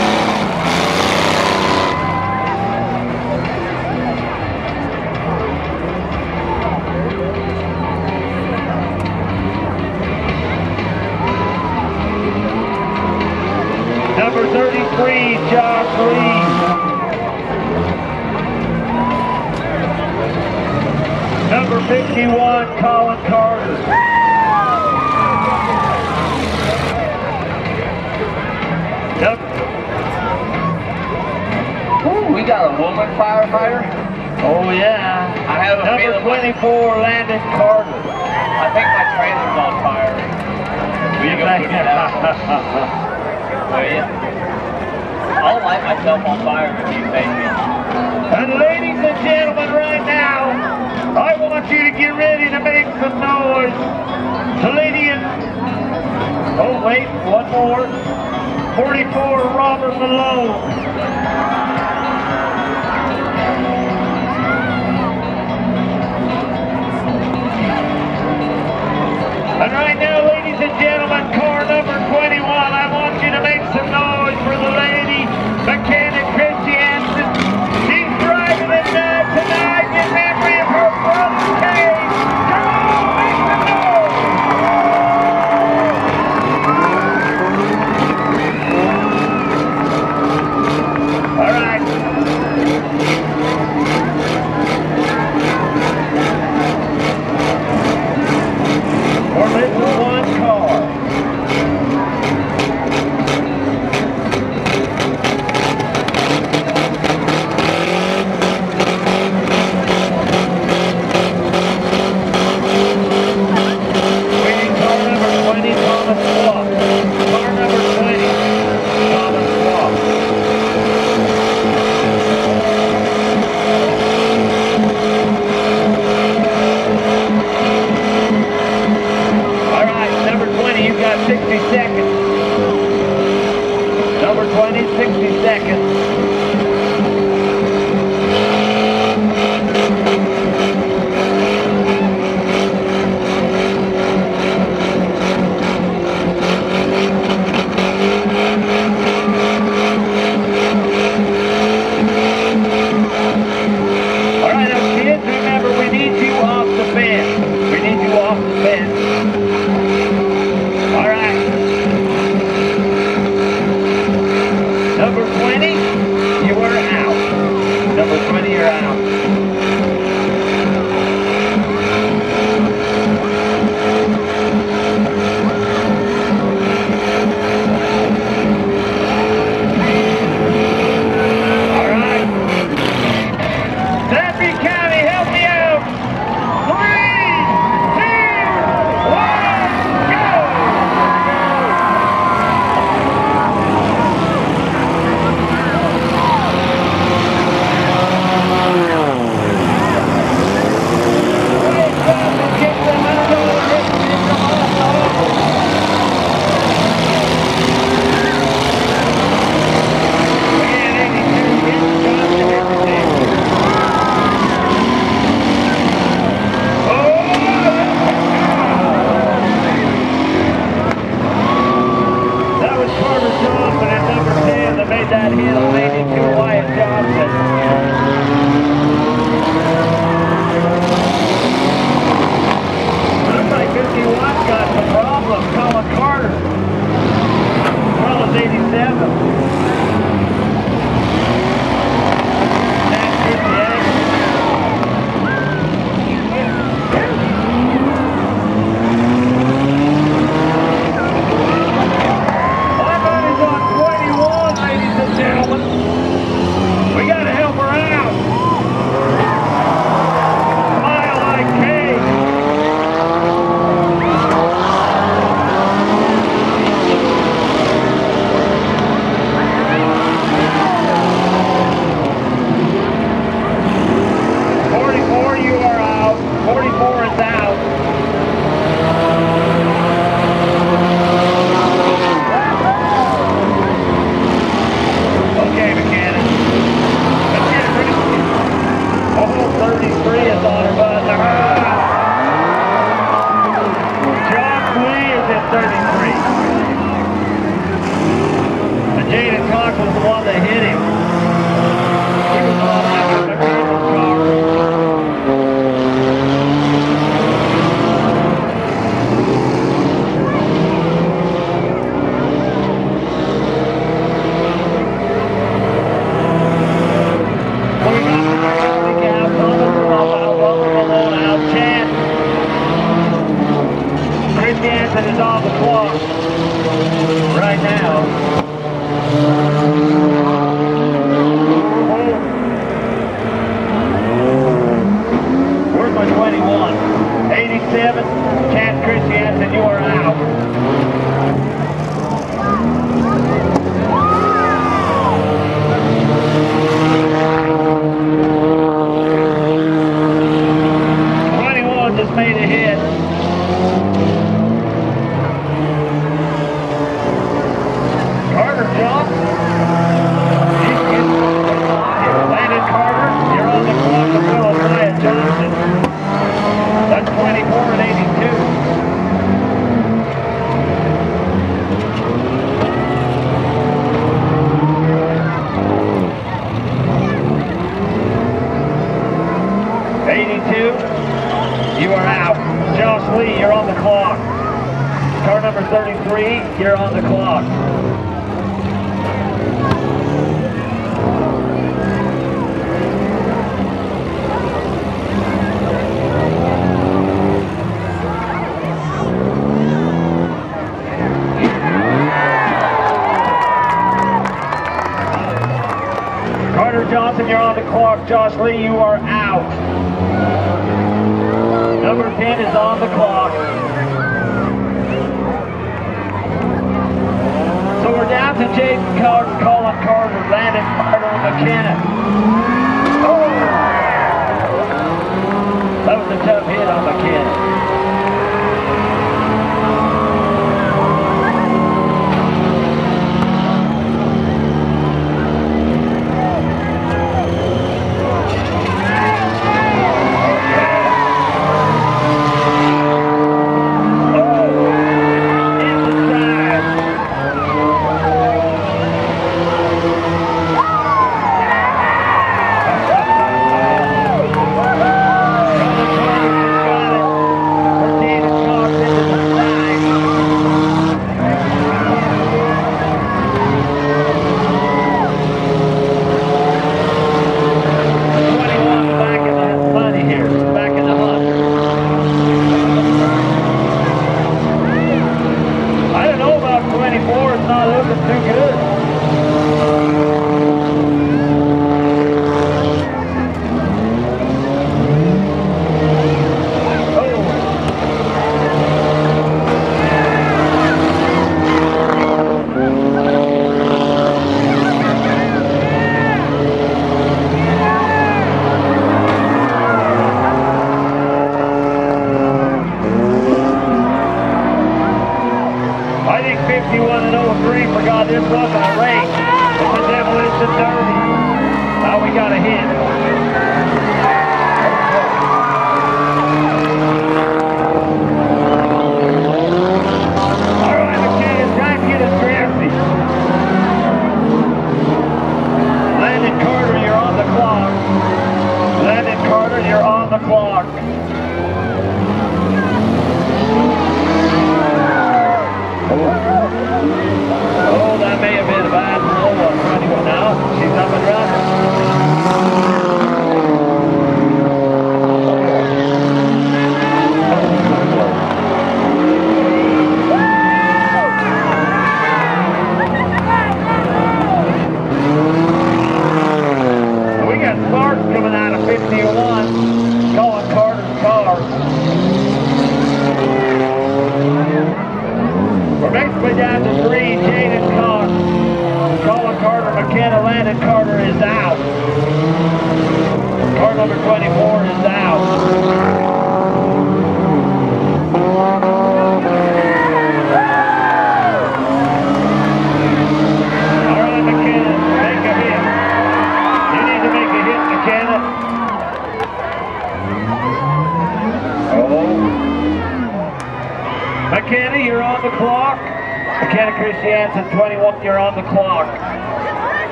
24, Landon Carter. I think my trailer's on fire. Will you go put it out? Will you? I'll light myself on fire if you pay me. And ladies and gentlemen, right now, I want you to get ready to make some noise. In, oh wait, one more. 44, Robert Malone. And right now, ladies and gentlemen, Josh Lee,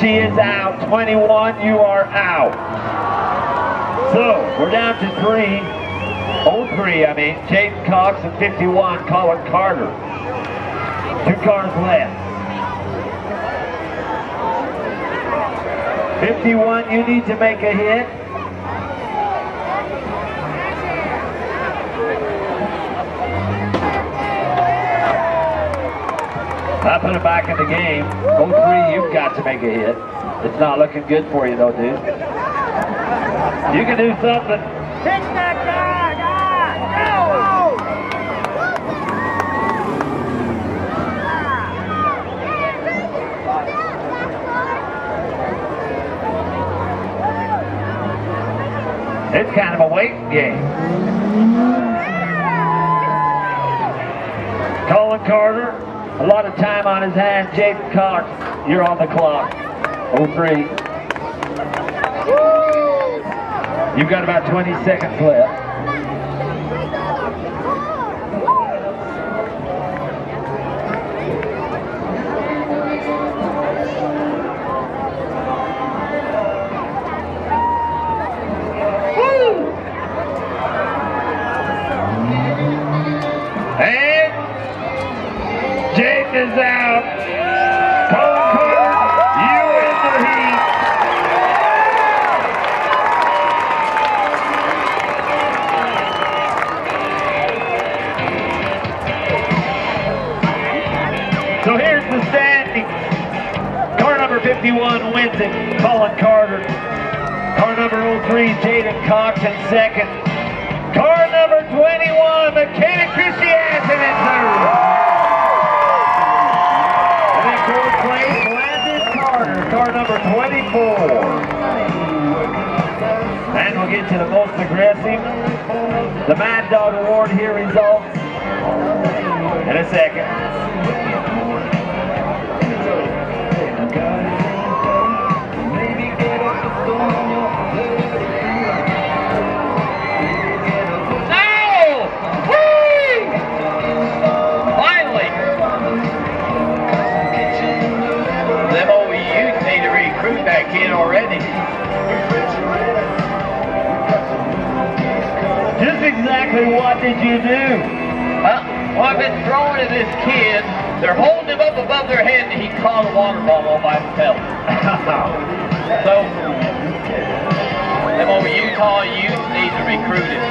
She is out. 21, you are out. So, we're down to three. Oh, three, I mean. Jaden Cox and 51, Colin Carter. Two cars left. 51, you need to make a hit. I put it back in the game. Oh, three, you've got to make a hit. It's not looking good for you, though, dude. You can do something. Fix that guy! Go! It's kind of a waiting his hands. Jaden Cox, you're on the clock. 03. You've got about 20 seconds left. They're holding him up above their head and he caught a water ball all by himself. So, them old Utah Utes need to recruit him.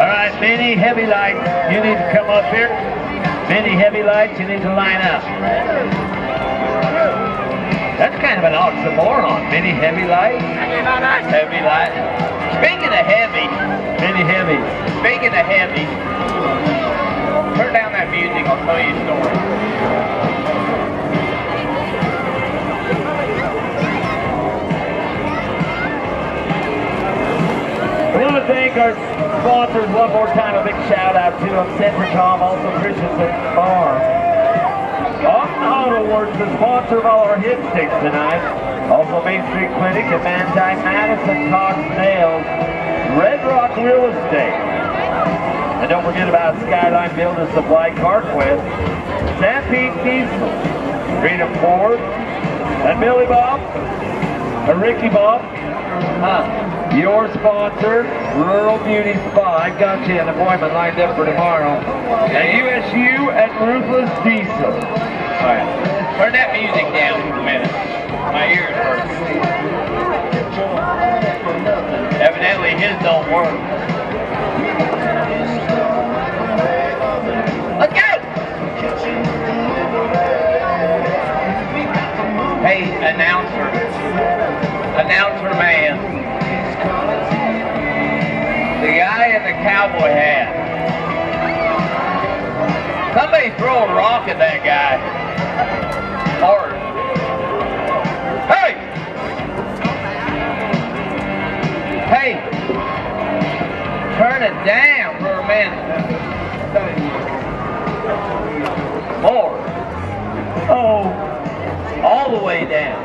All right, many heavy lights, you need to come up here. Many heavy lights, you need to line up. That's kind of an oxymoron. Many heavy lights, Heavy light. Speaking of heavy, many heavy. speaking of heavy, turn down that music, I'll tell you a story. We want to thank our sponsors one more time. A big shout out to them, Centracom, also Christensen Farm. Austin Auto Works, the sponsor of all our hit sticks tonight. Also Main Street Clinic and Manti Madison Cox Nails, Red Rock Real Estate. And don't forget about Skyline Builder Supply CarQuest, Stampede Diesel, Freedom Ford, and Billy Bob, or Ricky Bob. Huh. Your sponsor, Rural Beauty Spa. I've got you an appointment lined up for tomorrow. And USU and Ruthless Diesel. All right. Turn that music down for a minute. My ears hurt. Evidently his don't work. Let's go! Hey, announcer. Announcer man. The guy in the cowboy hat. Somebody throw a rock at that guy. Hard. Turn it down for a minute. More. Oh, all the way down.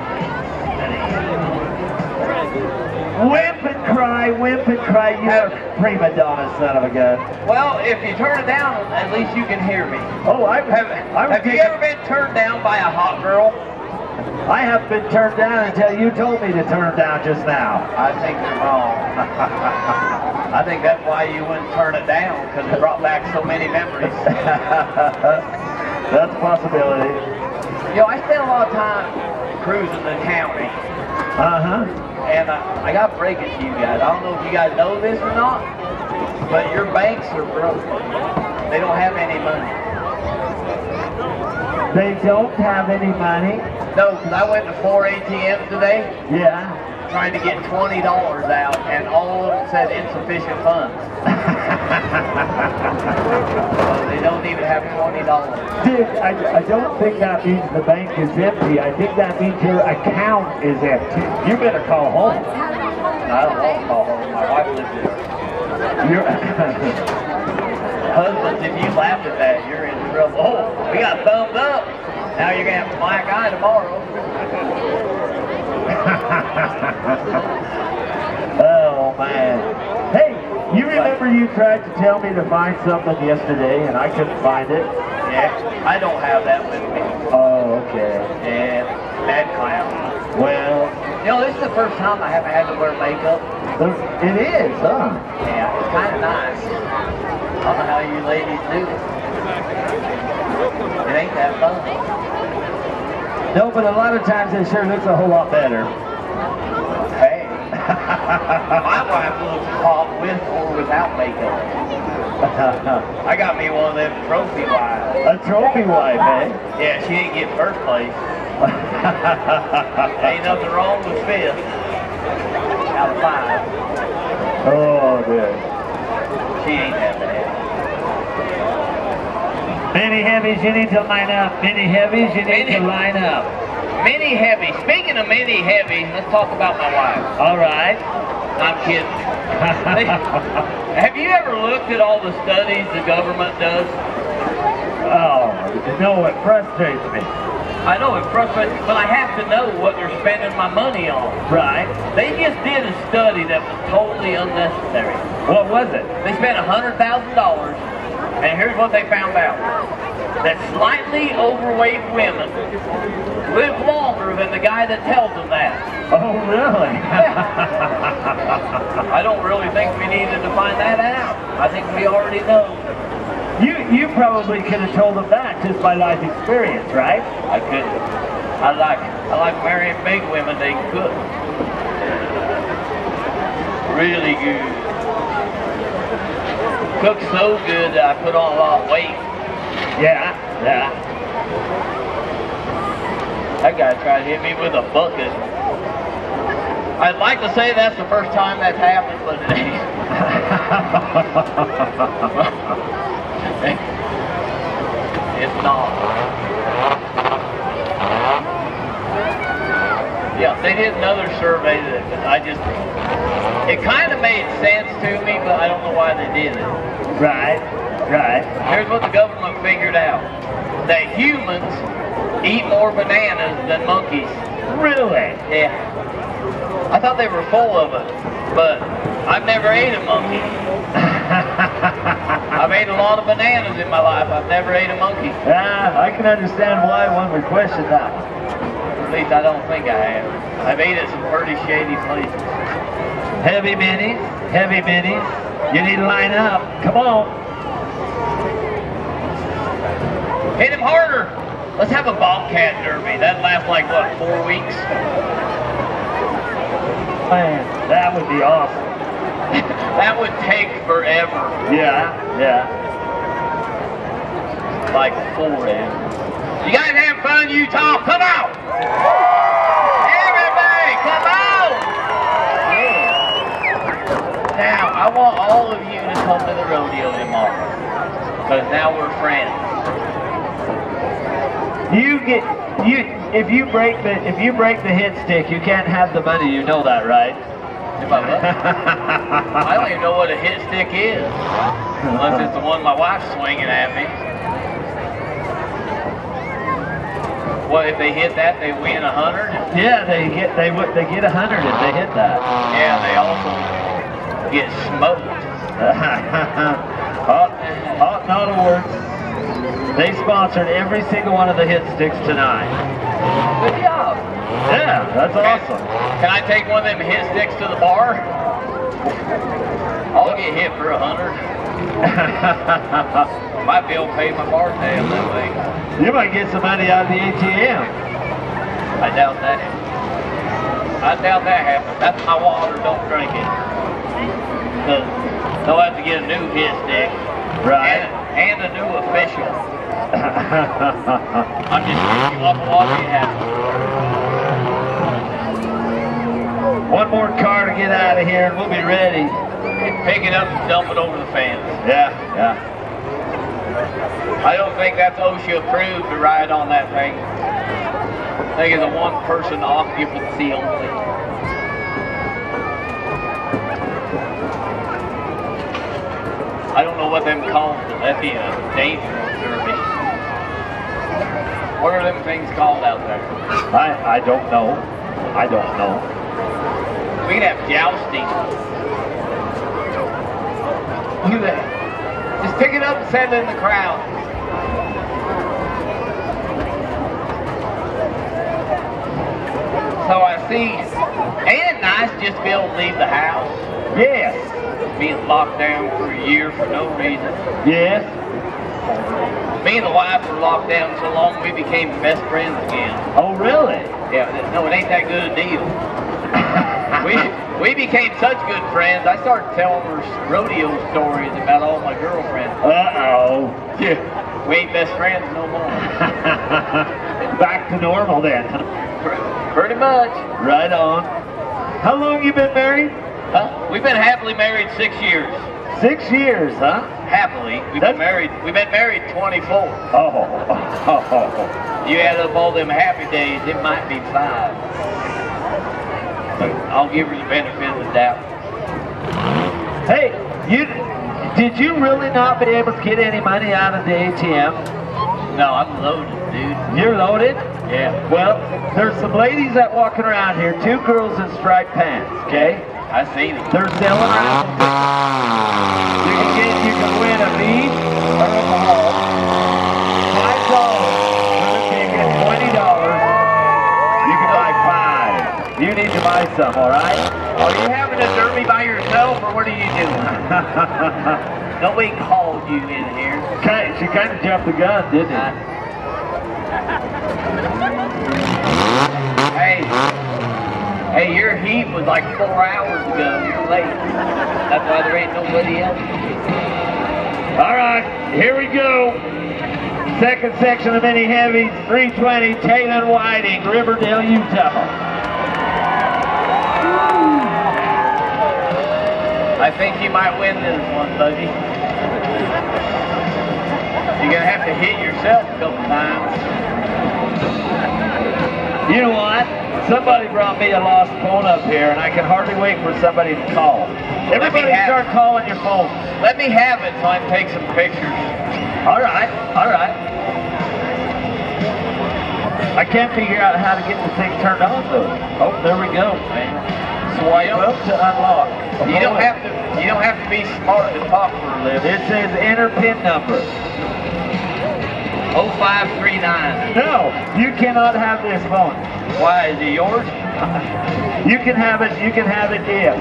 Wimp and cry, wimp and cry. You're a prima donna, son of a gun. Well, if you turn it down, at least you can hear me. Oh, I have. I have you ever been turned down by a hot girl? I have been turned down until you told me to turn down just now. I think you're wrong. I think that's why you wouldn't turn it down, because it brought back so many memories. That's a possibility. You know, I spent a lot of time cruising the county, Uh huh. and I, I got to break it to you guys. I don't know if you guys know this or not, but your banks are broke. They don't have any money. They don't have any money. No, because I went to four ATMs today Yeah. Trying to get $20 out, and all of them said insufficient funds. so they don't even have $20. Dude, I, I don't think that means the bank is empty. I think that means your account is empty. You better call home. I don't call home. My wife lives there. You're, Husbands, if you laugh at that, you're in trouble. Oh, we got thumbs up. Now you're going to have a black eye tomorrow. Oh man. Hey, you remember you tried to tell me to find something yesterday and I couldn't find it? Yeah, I don't have that with me. Oh, okay. Yeah, bad clown. Well, You know, this is the first time I haven't had to wear makeup. it is, huh? Yeah, it's kind of nice. I don't know how you ladies do it. It ain't that fun. No, but a lot of times it sure looks a whole lot better. Hey, my wife looks hot with or without makeup. I got me one of them trophy wives. A trophy wife, eh? Yeah, she didn't get first place. Ain't nothing wrong with fifth. Out of five. oh, dude. She ain't that bad. Many heavies, you need to line up. Many heavies, you need to line up. Mini heavy. Speaking of mini heavy, let's talk about my wife. All right. I'm kidding. Have you ever looked at all the studies the government does? oh, no, it frustrates me. I know it frustrates me, but I have to know what they're spending my money on. Right. They just did a study that was totally unnecessary. What was it? They spent $100,000, and here's what they found out. That slightly overweight women live longer than the guy that tells them that. Oh, really? I don't really think we needed to find that out. I think we already know. you you probably could have told them that just by life experience, right? I couldn't. I like I like marrying big women. They cook. Really good. Cook so good that I put on a lot of weight. Yeah, yeah. That guy tried to hit me with a bucket. I'd like to say that's the first time that's happened, but it ain't. it's not. Yeah, they did another survey that I just, it kind of made sense to me, but I don't know why they did it. right, right. Here's what the government figured out. That humans eat more bananas than monkeys. Really? Yeah. I thought they were full of it, but I've never ate a monkey. I've ate a lot of bananas in my life. I've never ate a monkey. Yeah, I can understand why one would question that. At least I don't think I have. I've ate at some pretty shady places. Heavy minis, heavy minis. You need to line up. Come on. Hit him harder. Let's have a bobcat derby. That lasts like what, four weeks? Man, that would be awesome. That would take forever. Yeah, yeah. Like forever. You guys have fun, Utah? Come out! Everybody, come out! Yeah. Now, I want all of you to come to the rodeo tomorrow. Because now we're friends. You get you if you break the if you break the hit stick, you can't have the money. You know that, right? If I love I don't even know what a hit stick is. Unless it's the one my wife's swinging at me. Well, if they hit that, they win a hundred. Yeah, they get they would they get a hundred if they hit that. Yeah, they also get smoked. hot, hot not awards. They sponsored every single one of the hit sticks tonight. Good job. Yeah, that's awesome. Can I take one of them hit sticks to the bar? I'll get hit for a hundred. Might be able to pay my bar tab that way. you might get some money out of the ATM. I doubt that. I doubt that happens. That's my water. Don't drink it. 'Cause they'll have to get a new hit stick. Right. And, and a new official. I'm just giving you up what you have. One more car to get out of here and we'll be ready. Pick it up and dump it over the fence. Yeah, yeah. I don't think that's OSHA approved to ride on that thing. I think it's a one-person occupancy only. I don't know what them called. That'd be a dangerous derby. What are them things called out there? I, I don't know. I don't know. We can have jousting. Look at that. Pick it up and send it in the crowd. So I see, ain't it nice just to be able to leave the house? Yes, Being locked down for a year for no reason. yes. Me and the wife were locked down so long we became best friends again. Oh, really? Yeah, no, it ain't that good a deal. we we became such good friends. I started telling her rodeo stories about all my girlfriends. Uh-oh. Yeah, we ain't best friends no more. Back to normal then. Pretty much. Right on. How long you been married? Huh? We've been happily married six years. Six years, huh? Happily, we've That's- been married. We've been married 24. Oh, oh, You add up all them happy days, it might be five. I'll give her the benefit of the doubt. Hey, you did you really not be able to get any money out of the ATM? No, I'm loaded, dude. You're loaded? Yeah. Well, there's some ladies that walking around here, two girls in striped pants, okay? I see them. They're selling around. You can get, you can win a beef or a ball. Five dollars. You can get twenty dollars. You can buy five. You need to buy some, all right? Are you having a derby by yourself, or what are you doing? Nobody called you in here. She kind of jumped the gun, didn't it? hey, hey, your heat was like four hours ago. You're late. That's why there ain't nobody else. All right, here we go. Second section of mini heavies, 320, Taylor Whiting, Riverdale, Utah. I think you might win this one, buddy. You're gonna have to hit yourself a couple times. You know what? Somebody brought me a lost phone up here, and I can hardly wait for somebody to call. Everybody start calling your phone. Let me have it so I can take some pictures. All right, all right. I can't figure out how to get the thing turned on, though. Oh, there we go. Swipe You don't- up to unlock. You don't have to. You don't have to be smart to talk for a living. It says enter PIN number. 0539. No, you cannot have this phone. Why is it yours? You can have it. You can have it if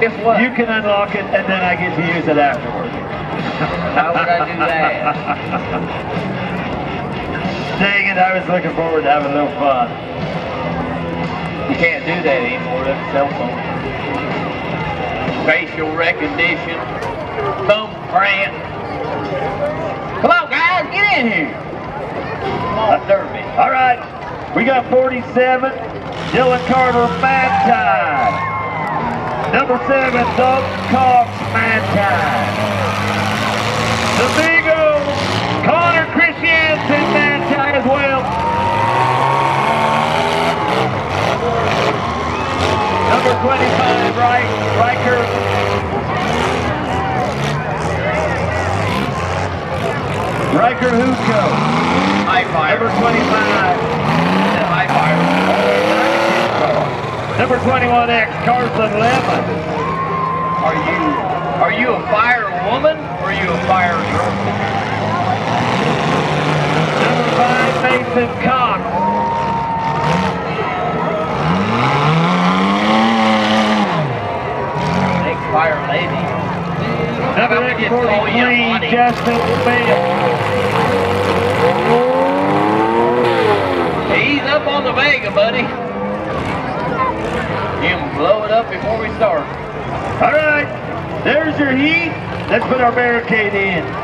Guess what? you can unlock it, and then I get to use it afterwards. How would I do that? Dang it! I was looking forward to having a little fun. You can't do that anymore. That's a cell phone. Facial recognition. Thumbprint. Come on, guys, get in here. Come Derby. All right, we got 47. Dylan Carter, Mad Time. Number seven, Doug Cox, Mad Time. The Beagle, Connor Christiansen, Mad Time as well. Number 25, right, Riker. Riker Huko. High five. Number number 25. High fire. Number 21X, Carson Lemon. Are you are you a fire woman or are you a fire girl? Number 5, Mason Cox. Big fire lady. Number How about we just call you X43, Justin Smith. Ease up on the Vega, buddy. You can blow it up before we start. All right, there's your heat. Let's put our barricade in.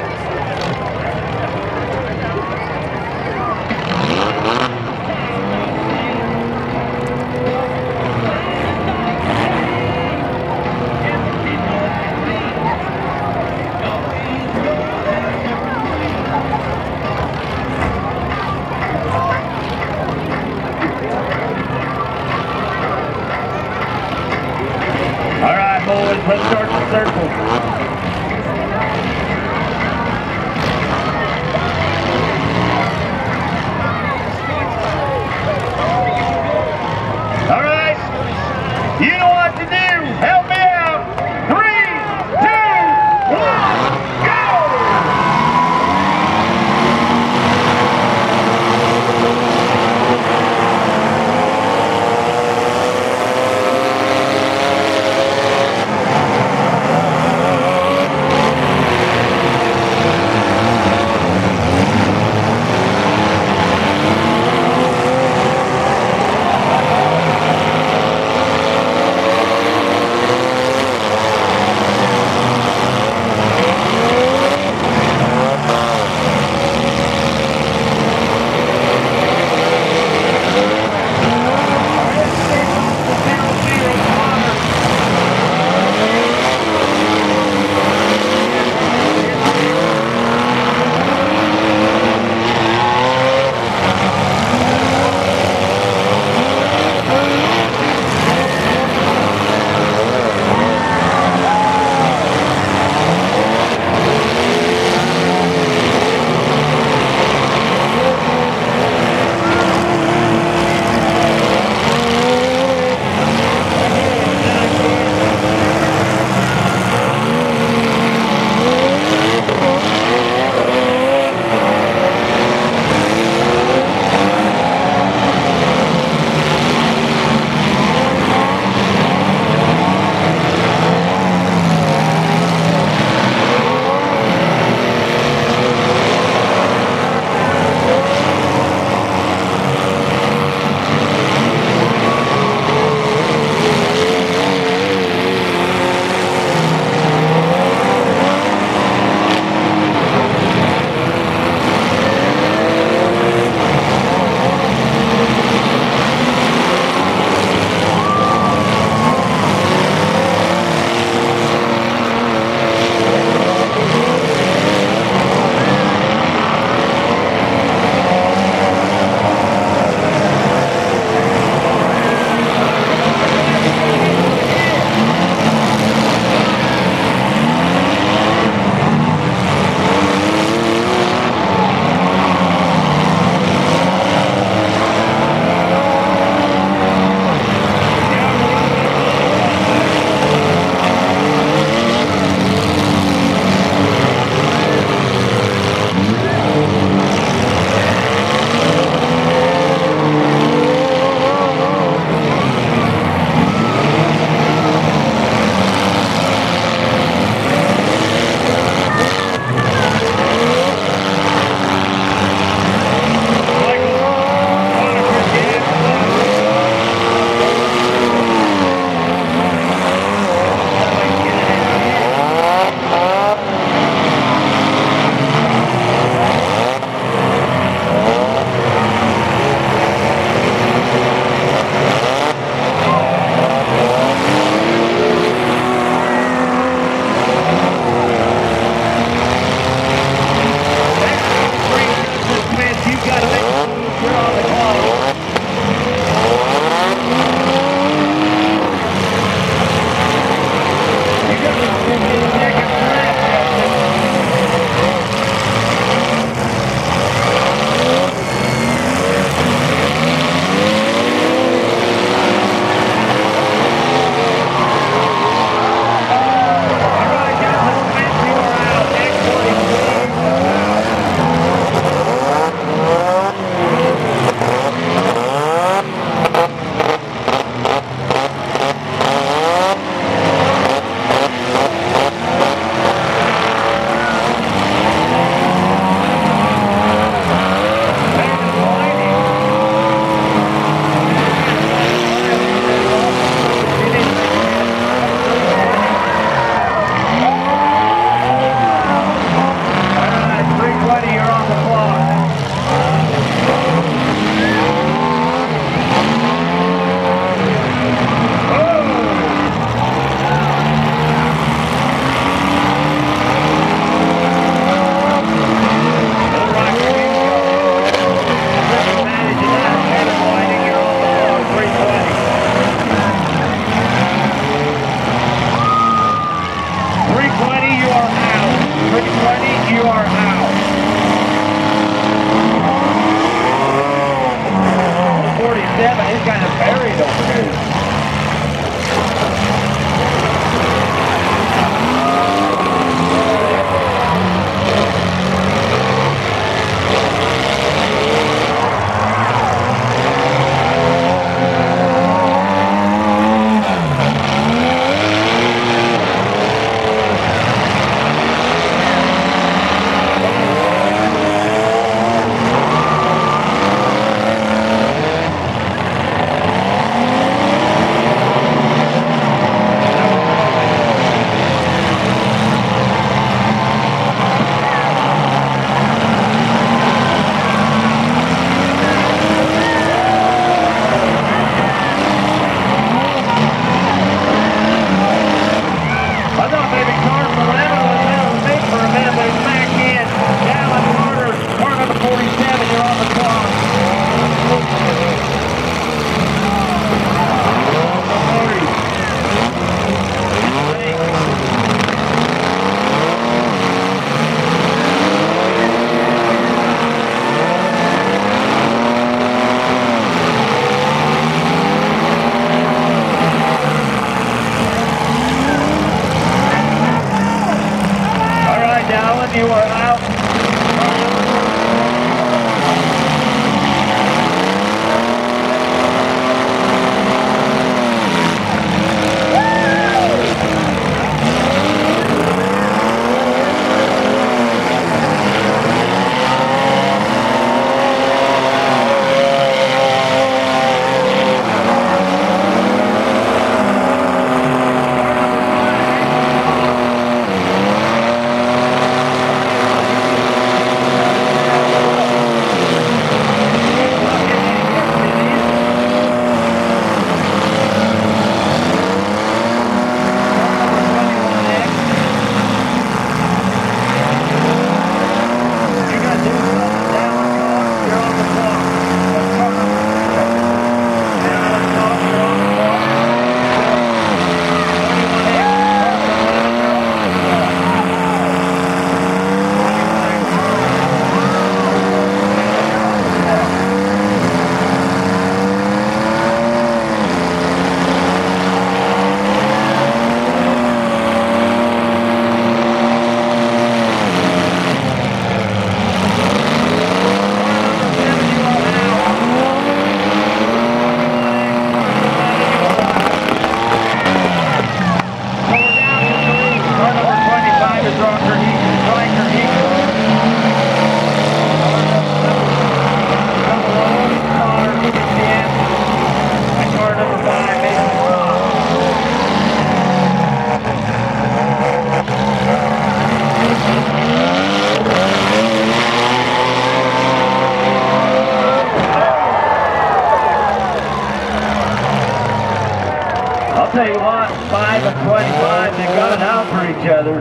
25, they got it out for each other.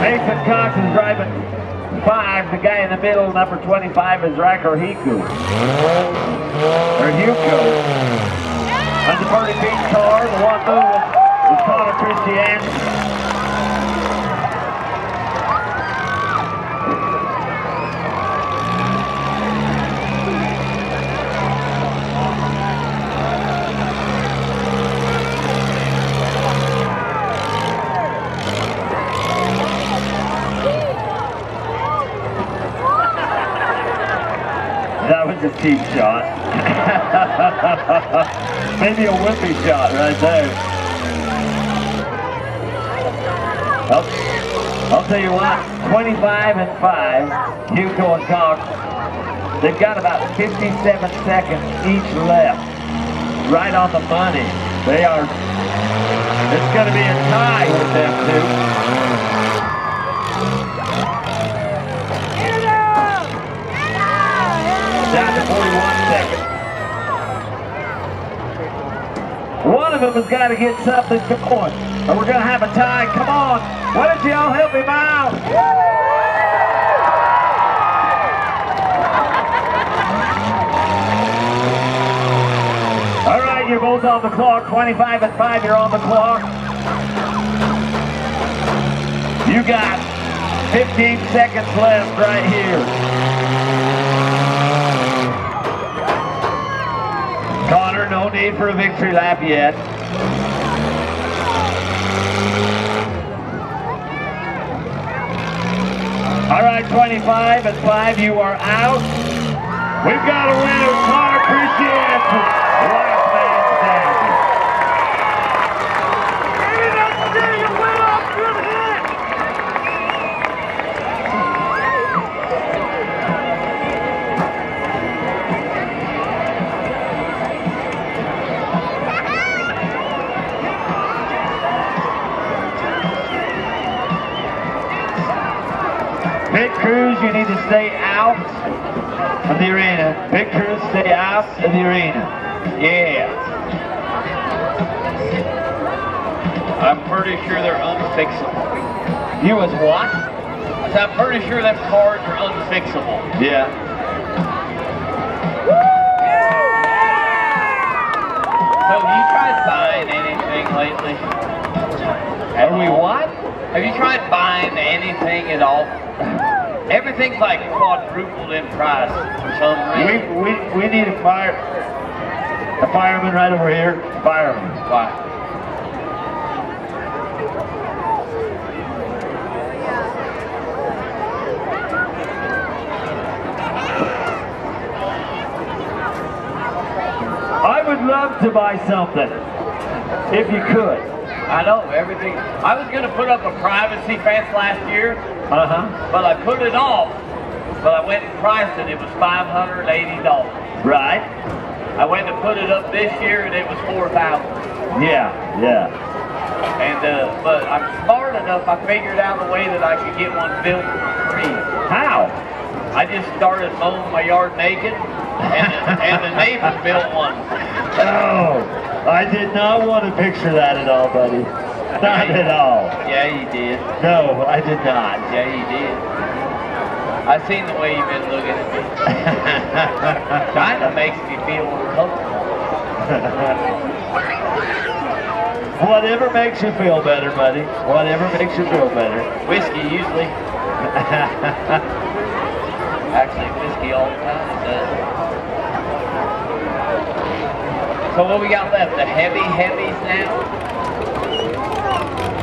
Mason Cox is driving 5. The guy in the middle, number 25, is Racker Hiku. Or Hugo. On the Murray Beach car, the one moving is Connor Christian. A cheap shot. Maybe a whippy shot right there. I'll, I'll tell you what, 25 and 5, Hugo and Cox, they've got about 57 seconds each left. Right on the money. They are, it's going to be a tie with them two. down to 41 seconds. One of them has got to get something going, or we're going to have a tie. Come on. Why don't y'all help him out? All right, you're both on the clock. 25 and 5, you're on the clock. You got 15 seconds left right here. Need for a victory lap yet. All right, 25 and 5, you are out. We've got a winner, Connor Christiansen. Of the arena. Yeah. I'm pretty sure they're unfixable. You was what? I said, I'm pretty sure them cars are unfixable. Yeah. So have you tried buying anything lately? Are we what? Have you tried buying anything at all? Everything's like quadrupled in price some We, reason. we, we need a fire, a fireman right over here. Fireman. Why? I would love to buy something, if you could. I know everything. I was gonna put up a privacy fence last year, Uh-huh. but I put it off. But I went and priced it. It was five hundred eighty dollars. Right? I went to put it up this year, and it was four thousand. Yeah, yeah. And uh, but I'm smart enough. I figured out a way that I could get one built for free. How? I just started mowing my yard naked, and the, and the neighbor built one. Oh, I did not want to picture that at all, buddy. Not at all. Yeah, you did. No, I did not. Yeah, you did. I seen the way you've been looking at me. Kind of makes me feel uncomfortable. Whatever makes you feel better, buddy. Whatever makes you feel better. Whiskey usually. Actually, whiskey all the time. It does. So what we got left? The heavy heavies now.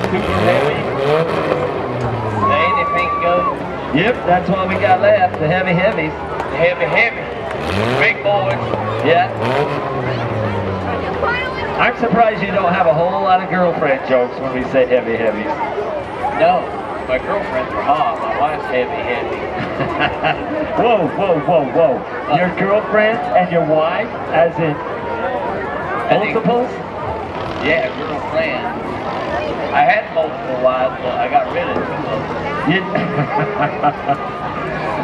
Super heavy. The anything goes. Yep, that's what we got left. The heavy heavies. The heavy heavy. Big boys. Yeah. I'm surprised you don't have a whole lot of girlfriend jokes when we say heavy heavies. No, my girlfriends are hot. My wife's heavy heavy. whoa, whoa, whoa, whoa. Your girlfriend and your wife, as in think- multiples? Yeah, girlfriend. I had multiple wives, but I got rid of two of them.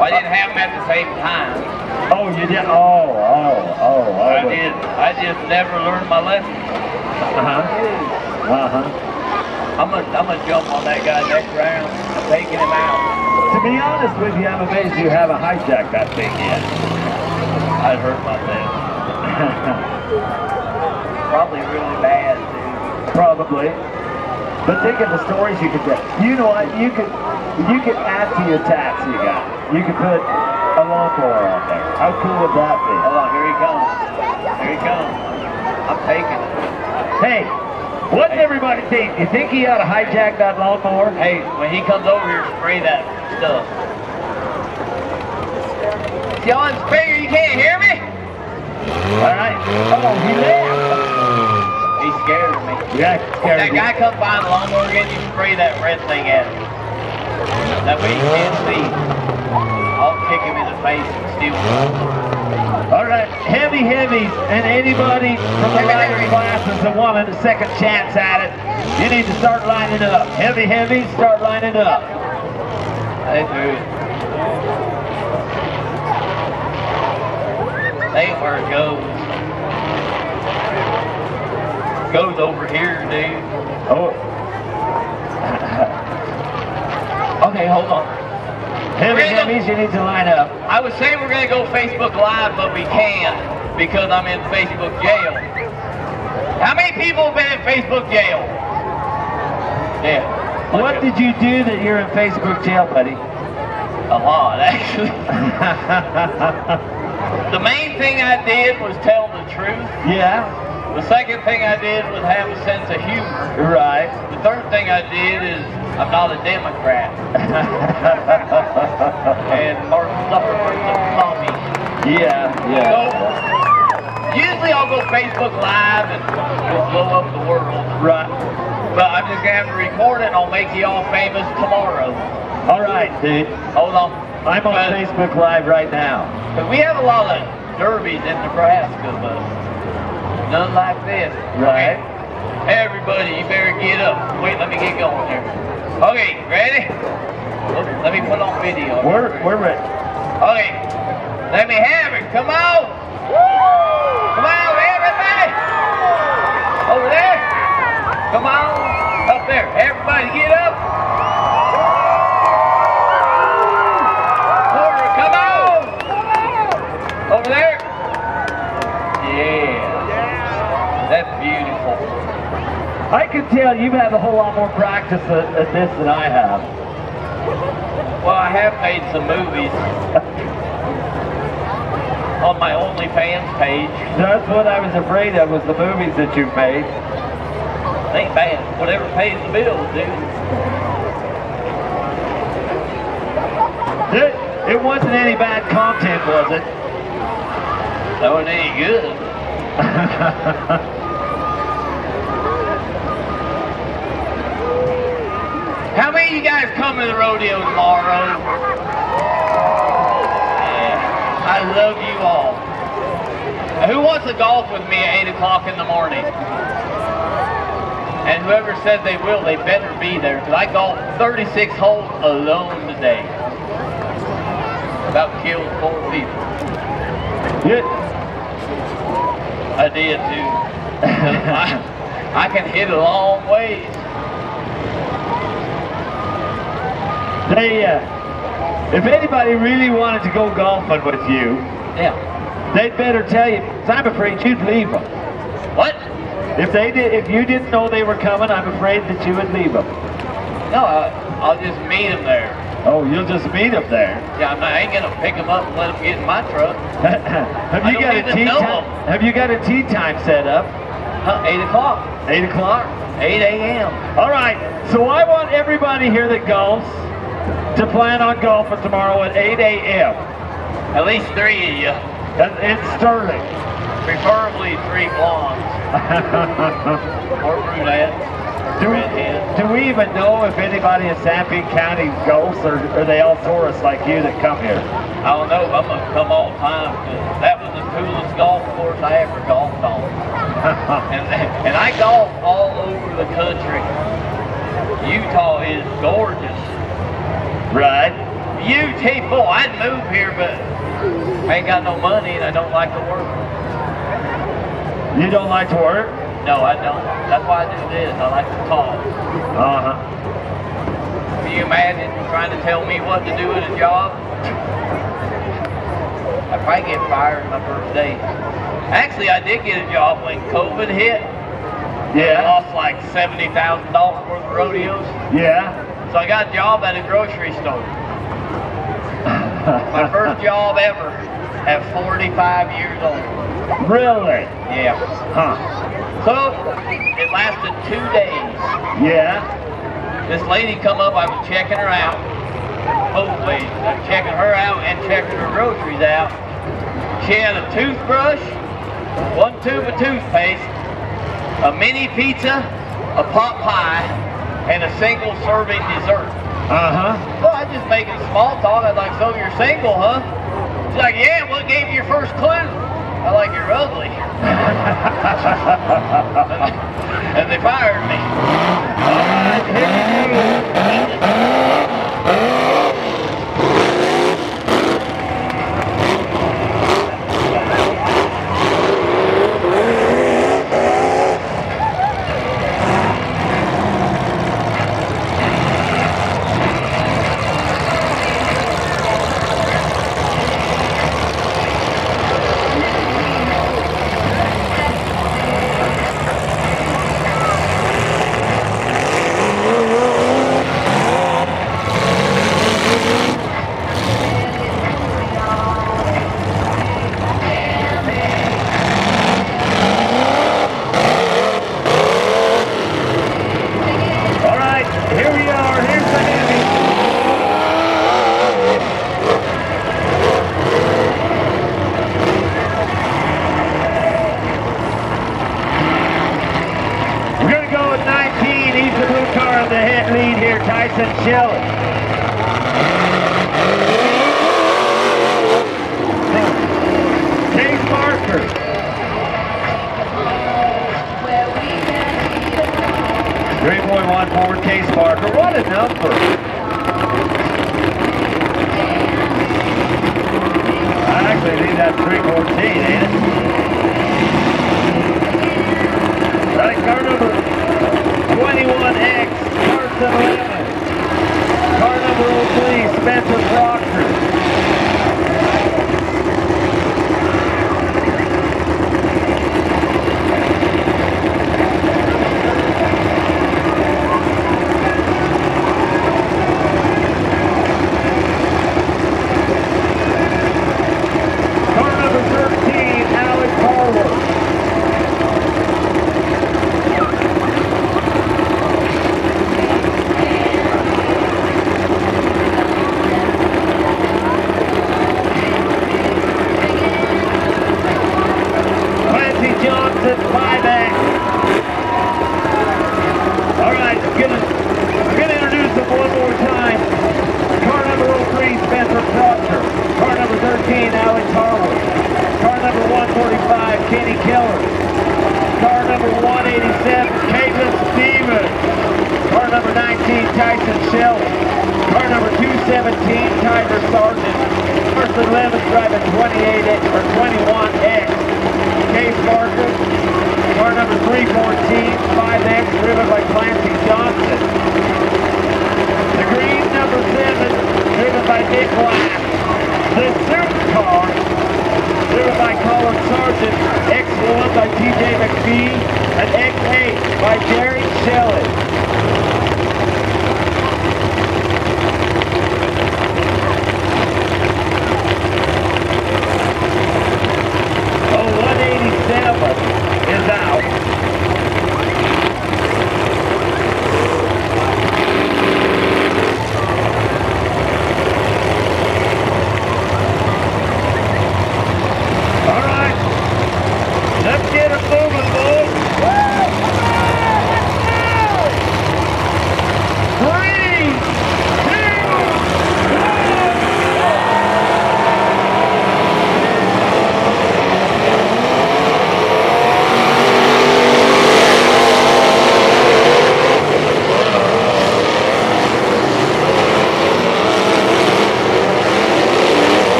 Well, I didn't have them at the same time. Oh, you did? Oh, oh, oh. oh. I did. I just never learned my lesson. Uh-huh. Uh-huh. I'm gonna, I'm gonna jump on that guy next round. I'm taking him out. To be honest with you, I'm amazed you haven't hijacked that thing yet. I'd hurt myself. Probably really bad, dude. Probably. But think of the stories you could get. You know what? You could you could add to your tax you got. You could put a lawnmower on there. How cool would that be? Hold on, here he comes. Here he comes. I'm taking it. Hey, what did everybody think? You think he ought to hijack that lawnmower? Hey, when he comes over here, spray that stuff. Y'all in speaker, you can't hear me? All right. Oh, he left. Scared of me. Yeah, scared that guy comes by the lawnmower again, you spray that red thing at him. That way he can't see. I'll kick him in the face and steal it. All right, heavy heavies and anybody from the heavies. classes that wanted a second chance at it, you need to start lining up. Heavy heavies, start lining up. They do it. Ain't where it goes. Over here, dude. Oh, Okay, hold on. heavy heavies, you need to line up. I would say we're gonna go Facebook Live, but we can't because I'm in Facebook jail. How many people have been in Facebook jail? Yeah. What did you do that you're in Facebook jail, buddy? A lot, actually. The main thing I did was tell the truth. yeah, The second thing I did was have a sense of humor. right. The third thing I did is I'm not a Democrat. and Mark Zuckerberg's a commie. yeah, yeah. So, usually I'll go Facebook Live and just blow up the world. Right. But I'm just gonna have to record it and I'll make you all famous tomorrow. All right, dude. Hold on. I'm on Facebook Live right now. But we have a lot of derbies in Nebraska, but none like this. Right. Okay? Everybody, you better get up. Wait, let me get going here. Okay, ready? Let me put on video. We're, we're ready. Okay, let me have it. Come on. Come on, everybody. Over there. Come on. Up there. Everybody get up. Porter, come on. Over there. Yeah. That's beautiful. I can tell you've had a whole lot more practice at, at this than I have. Well, I have made some movies on my OnlyFans page. That's what I was afraid of, was the movies that you've made. Ain't bad. Whatever pays the bills, dude. It, it wasn't any bad content, was it? That wasn't any good. How many of you guys come to the rodeo tomorrow? Yeah. I love you all. Who wants to golf with me at 8 o'clock in the morning? And whoever says they will, they better be there. Because I golfed 36 holes alone today. About killed four people. You- I did too. I, I can hit a long ways. They, uh, if anybody really wanted to go golfing with you, Yeah. they'd better tell you, I'm afraid you'd leave them. What? If they did, if you didn't know they were coming, I'm afraid that you would leave them. No, I, I'll just meet them there. Oh, you'll just meet them there. Yeah, I'm not, I ain't gonna pick them up and let them get in my truck. have you got a tee time? Have you got a tee time set up? Huh, 8 o'clock. Eight o'clock. 8 a.m. All right. So I want everybody here that golfs to plan on golfing tomorrow at 8 a.m. At least three of you. It's Sterling. Preferably three blondes. or brunettes. Do, Redhead. do we even know if anybody in San Sanpete County golfs, or are they all tourists like you that come here? I don't know, I'm gonna come all the time that was the coolest golf course I ever golfed on. And, and I golf all over the country. Utah is gorgeous. Right. Beautiful. I'd move here, but I ain't got no money and I don't like to work. You don't like to work? No, I don't. That's why I do this. I like to talk. Uh-huh. Can you imagine trying to tell me what to do at a job? I'd probably get fired my first day. Actually, I did get a job when COVID hit. I Yeah. lost like $70,000 worth of rodeos. Yeah. So I got a job at a grocery store. My first job ever at 45 years old. really? Yeah. Huh. So it lasted two days. Yeah. This lady come up, I was checking her out. Both ways. I was checking her out and checking her groceries out. She had a toothbrush, one tube of toothpaste, a mini pizza, a pot pie, and a single serving dessert. Uh-huh. So I just making small talk. I was like, so you're single, huh? She's like, yeah, what gave you your first clue? I like, you're ugly. and they fired me.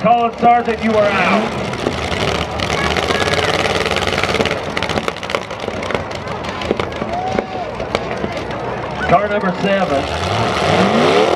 It sergeant, you are out. Car number seven.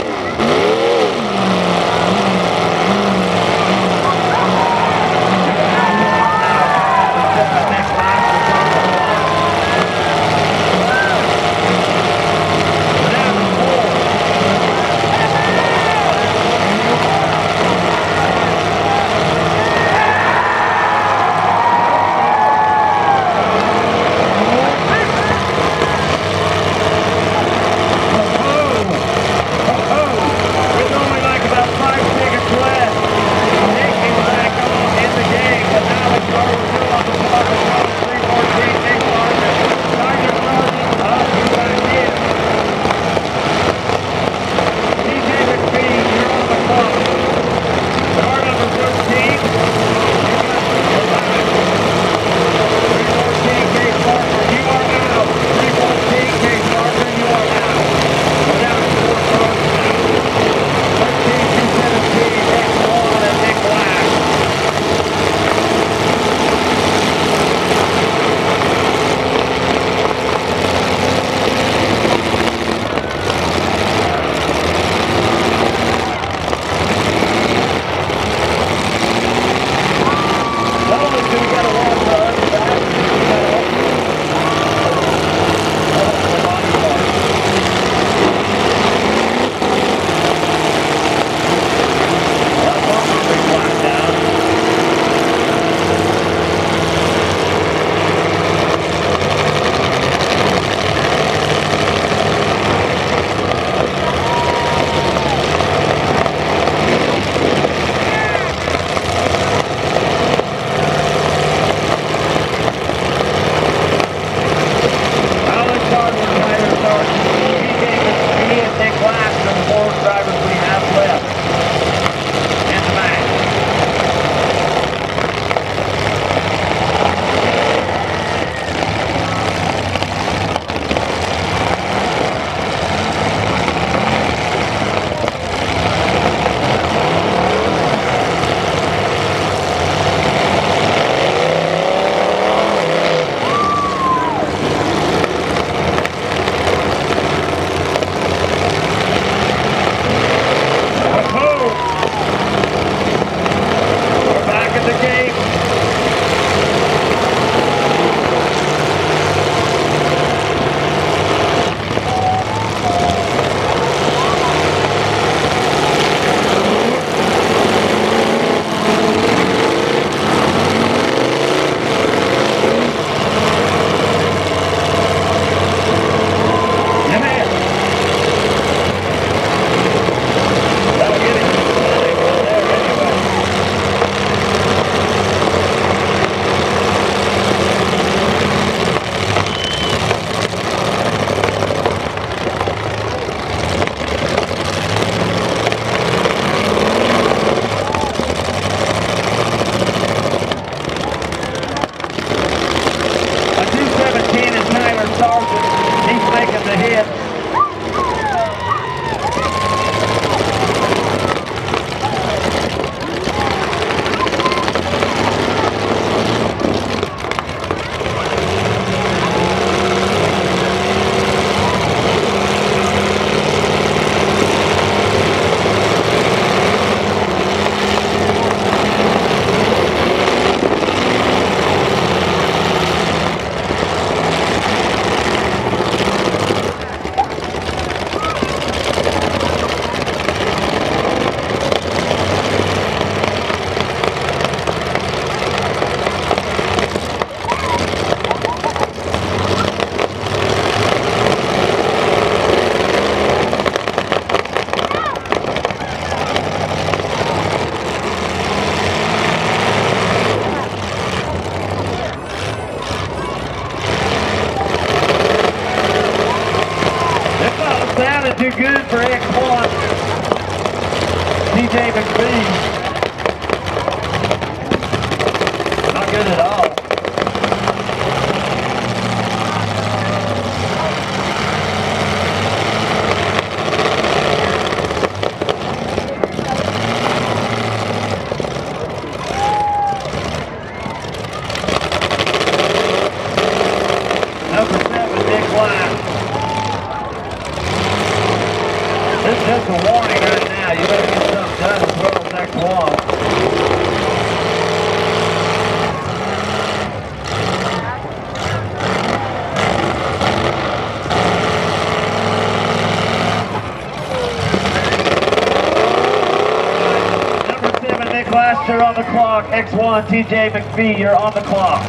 on, TJ McPhee, you're on the clock.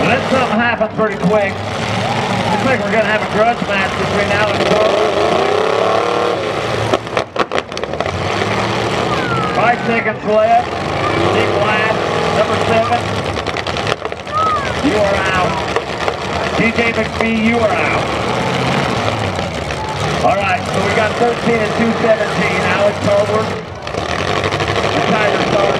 Well, then something happens pretty quick. Looks like we're going to have a grudge match between now and Five seconds left. Deep Ladd, number seven. You are out. DJ McPhee, you are out. All right, so we got 13 and 217. Alex Harwood, the Tiger Son.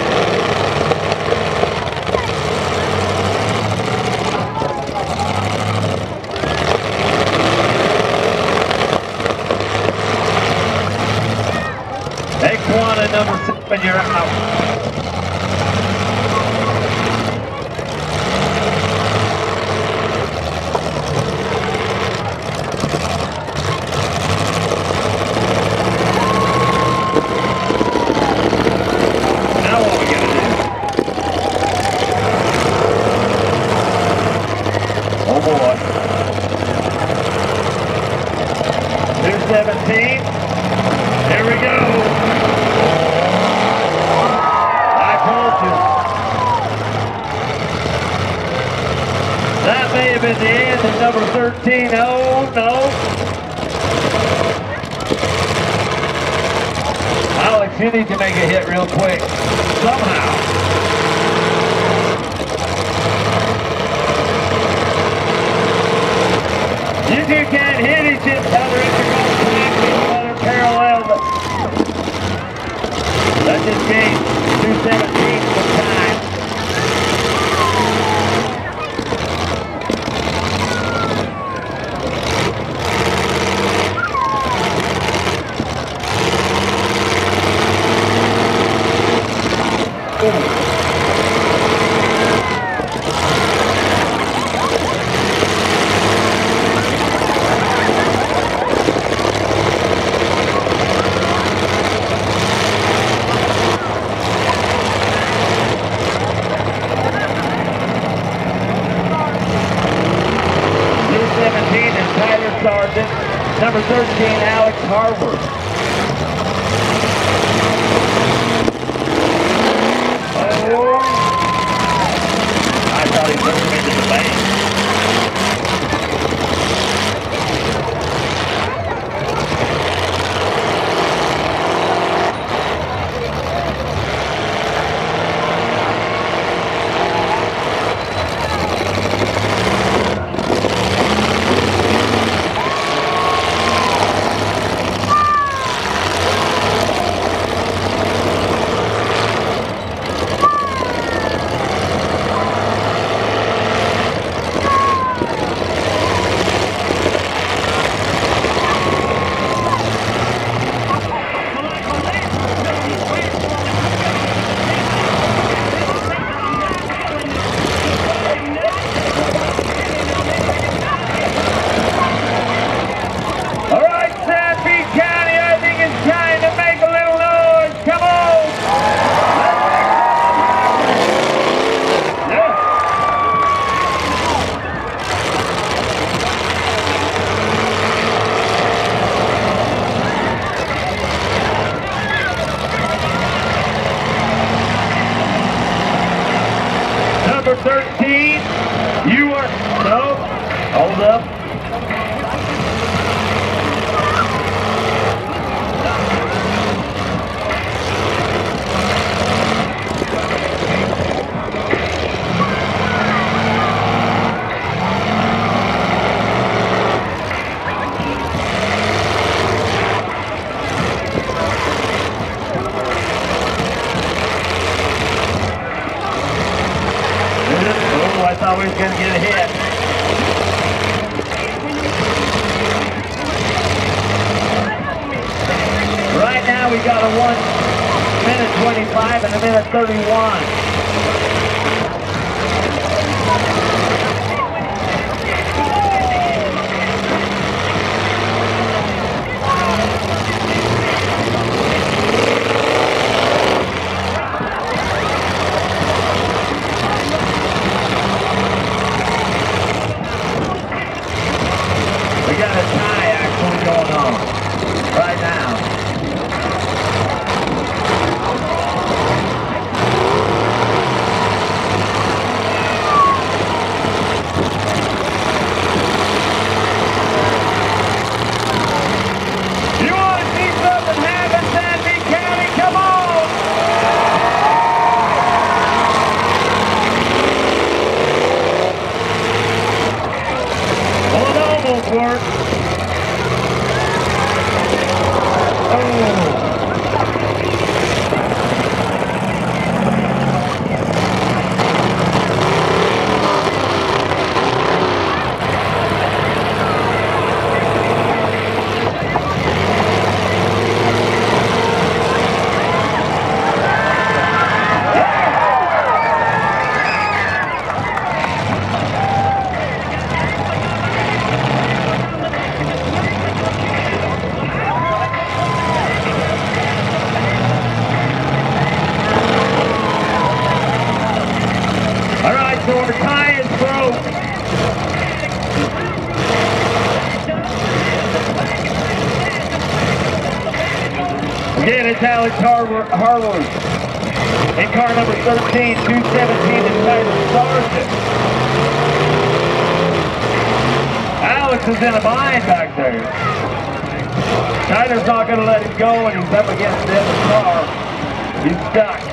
Take one and number seven, you're out. We got a one minute 25 and a minute 31. We got a tie actually going on right now. You want to see something happen, Sanpete County? Come on! Well, it almost worked. Oh. All right, so our tie is broke. Again, it's Alex Harwood. In car number 13, 217 is Tyler Sargent. Alex is in a bind back there. Tyler's not going to let him go, and he's up against the other car. He's stuck.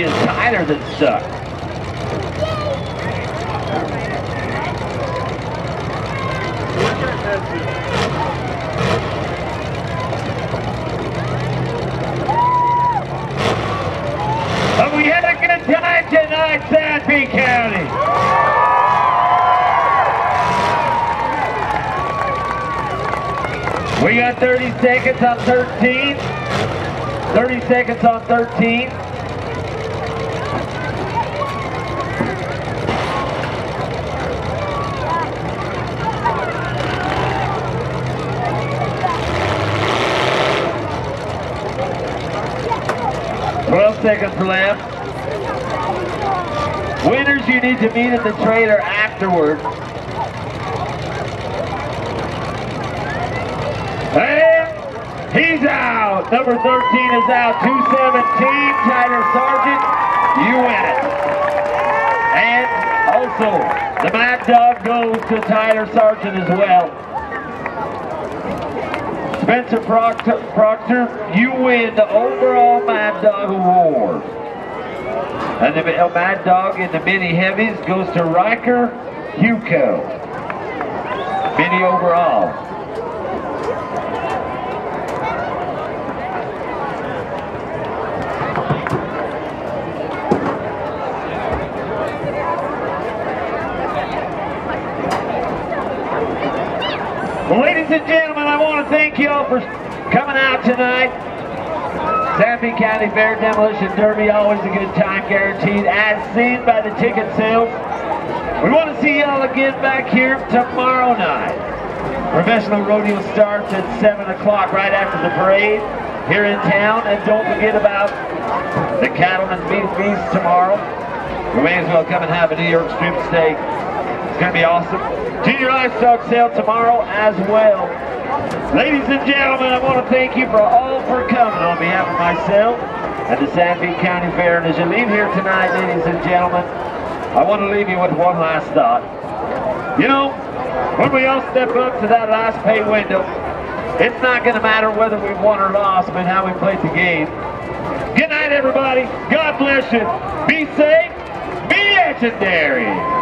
Maybe it's Tyler that's stuck. But we had a good time tonight, Sanpete County. We got 30 seconds on 13. 30 seconds on 13. Seconds left. Winners, you need to meet at the trailer afterward. And he's out. Number 13 is out. 217, Tyler Sargent. You win it. And also, the Mad Dog goes to Tyler Sargent as well. Spencer Proctor, Proctor, you win the overall Mad Dog Award. And the Mad Dog in the mini heavies goes to Riker Huco. Mini overall. Well, ladies and gentlemen, I want to coming out tonight. Sanpete County Fair Demolition Derby, always a good time guaranteed, as seen by the ticket sales. We want to see y'all again back here tomorrow night. Professional rodeo starts at 7 o'clock right after the parade here in town. And don't forget about the Cattleman's Beef Feast tomorrow. We may as well come and have a New York strip steak. It's going to be awesome. Junior Livestock Sale tomorrow as well. Ladies and gentlemen, I want to thank you for all for coming on behalf of myself and the San Sanpete County Fair. And as you leave here tonight, ladies and gentlemen, I want to leave you with one last thought. You know, when we all step up to that last pay window, it's not going to matter whether we won or lost, but how we played the game. Good night, everybody. God bless you. Be safe. Be legendary.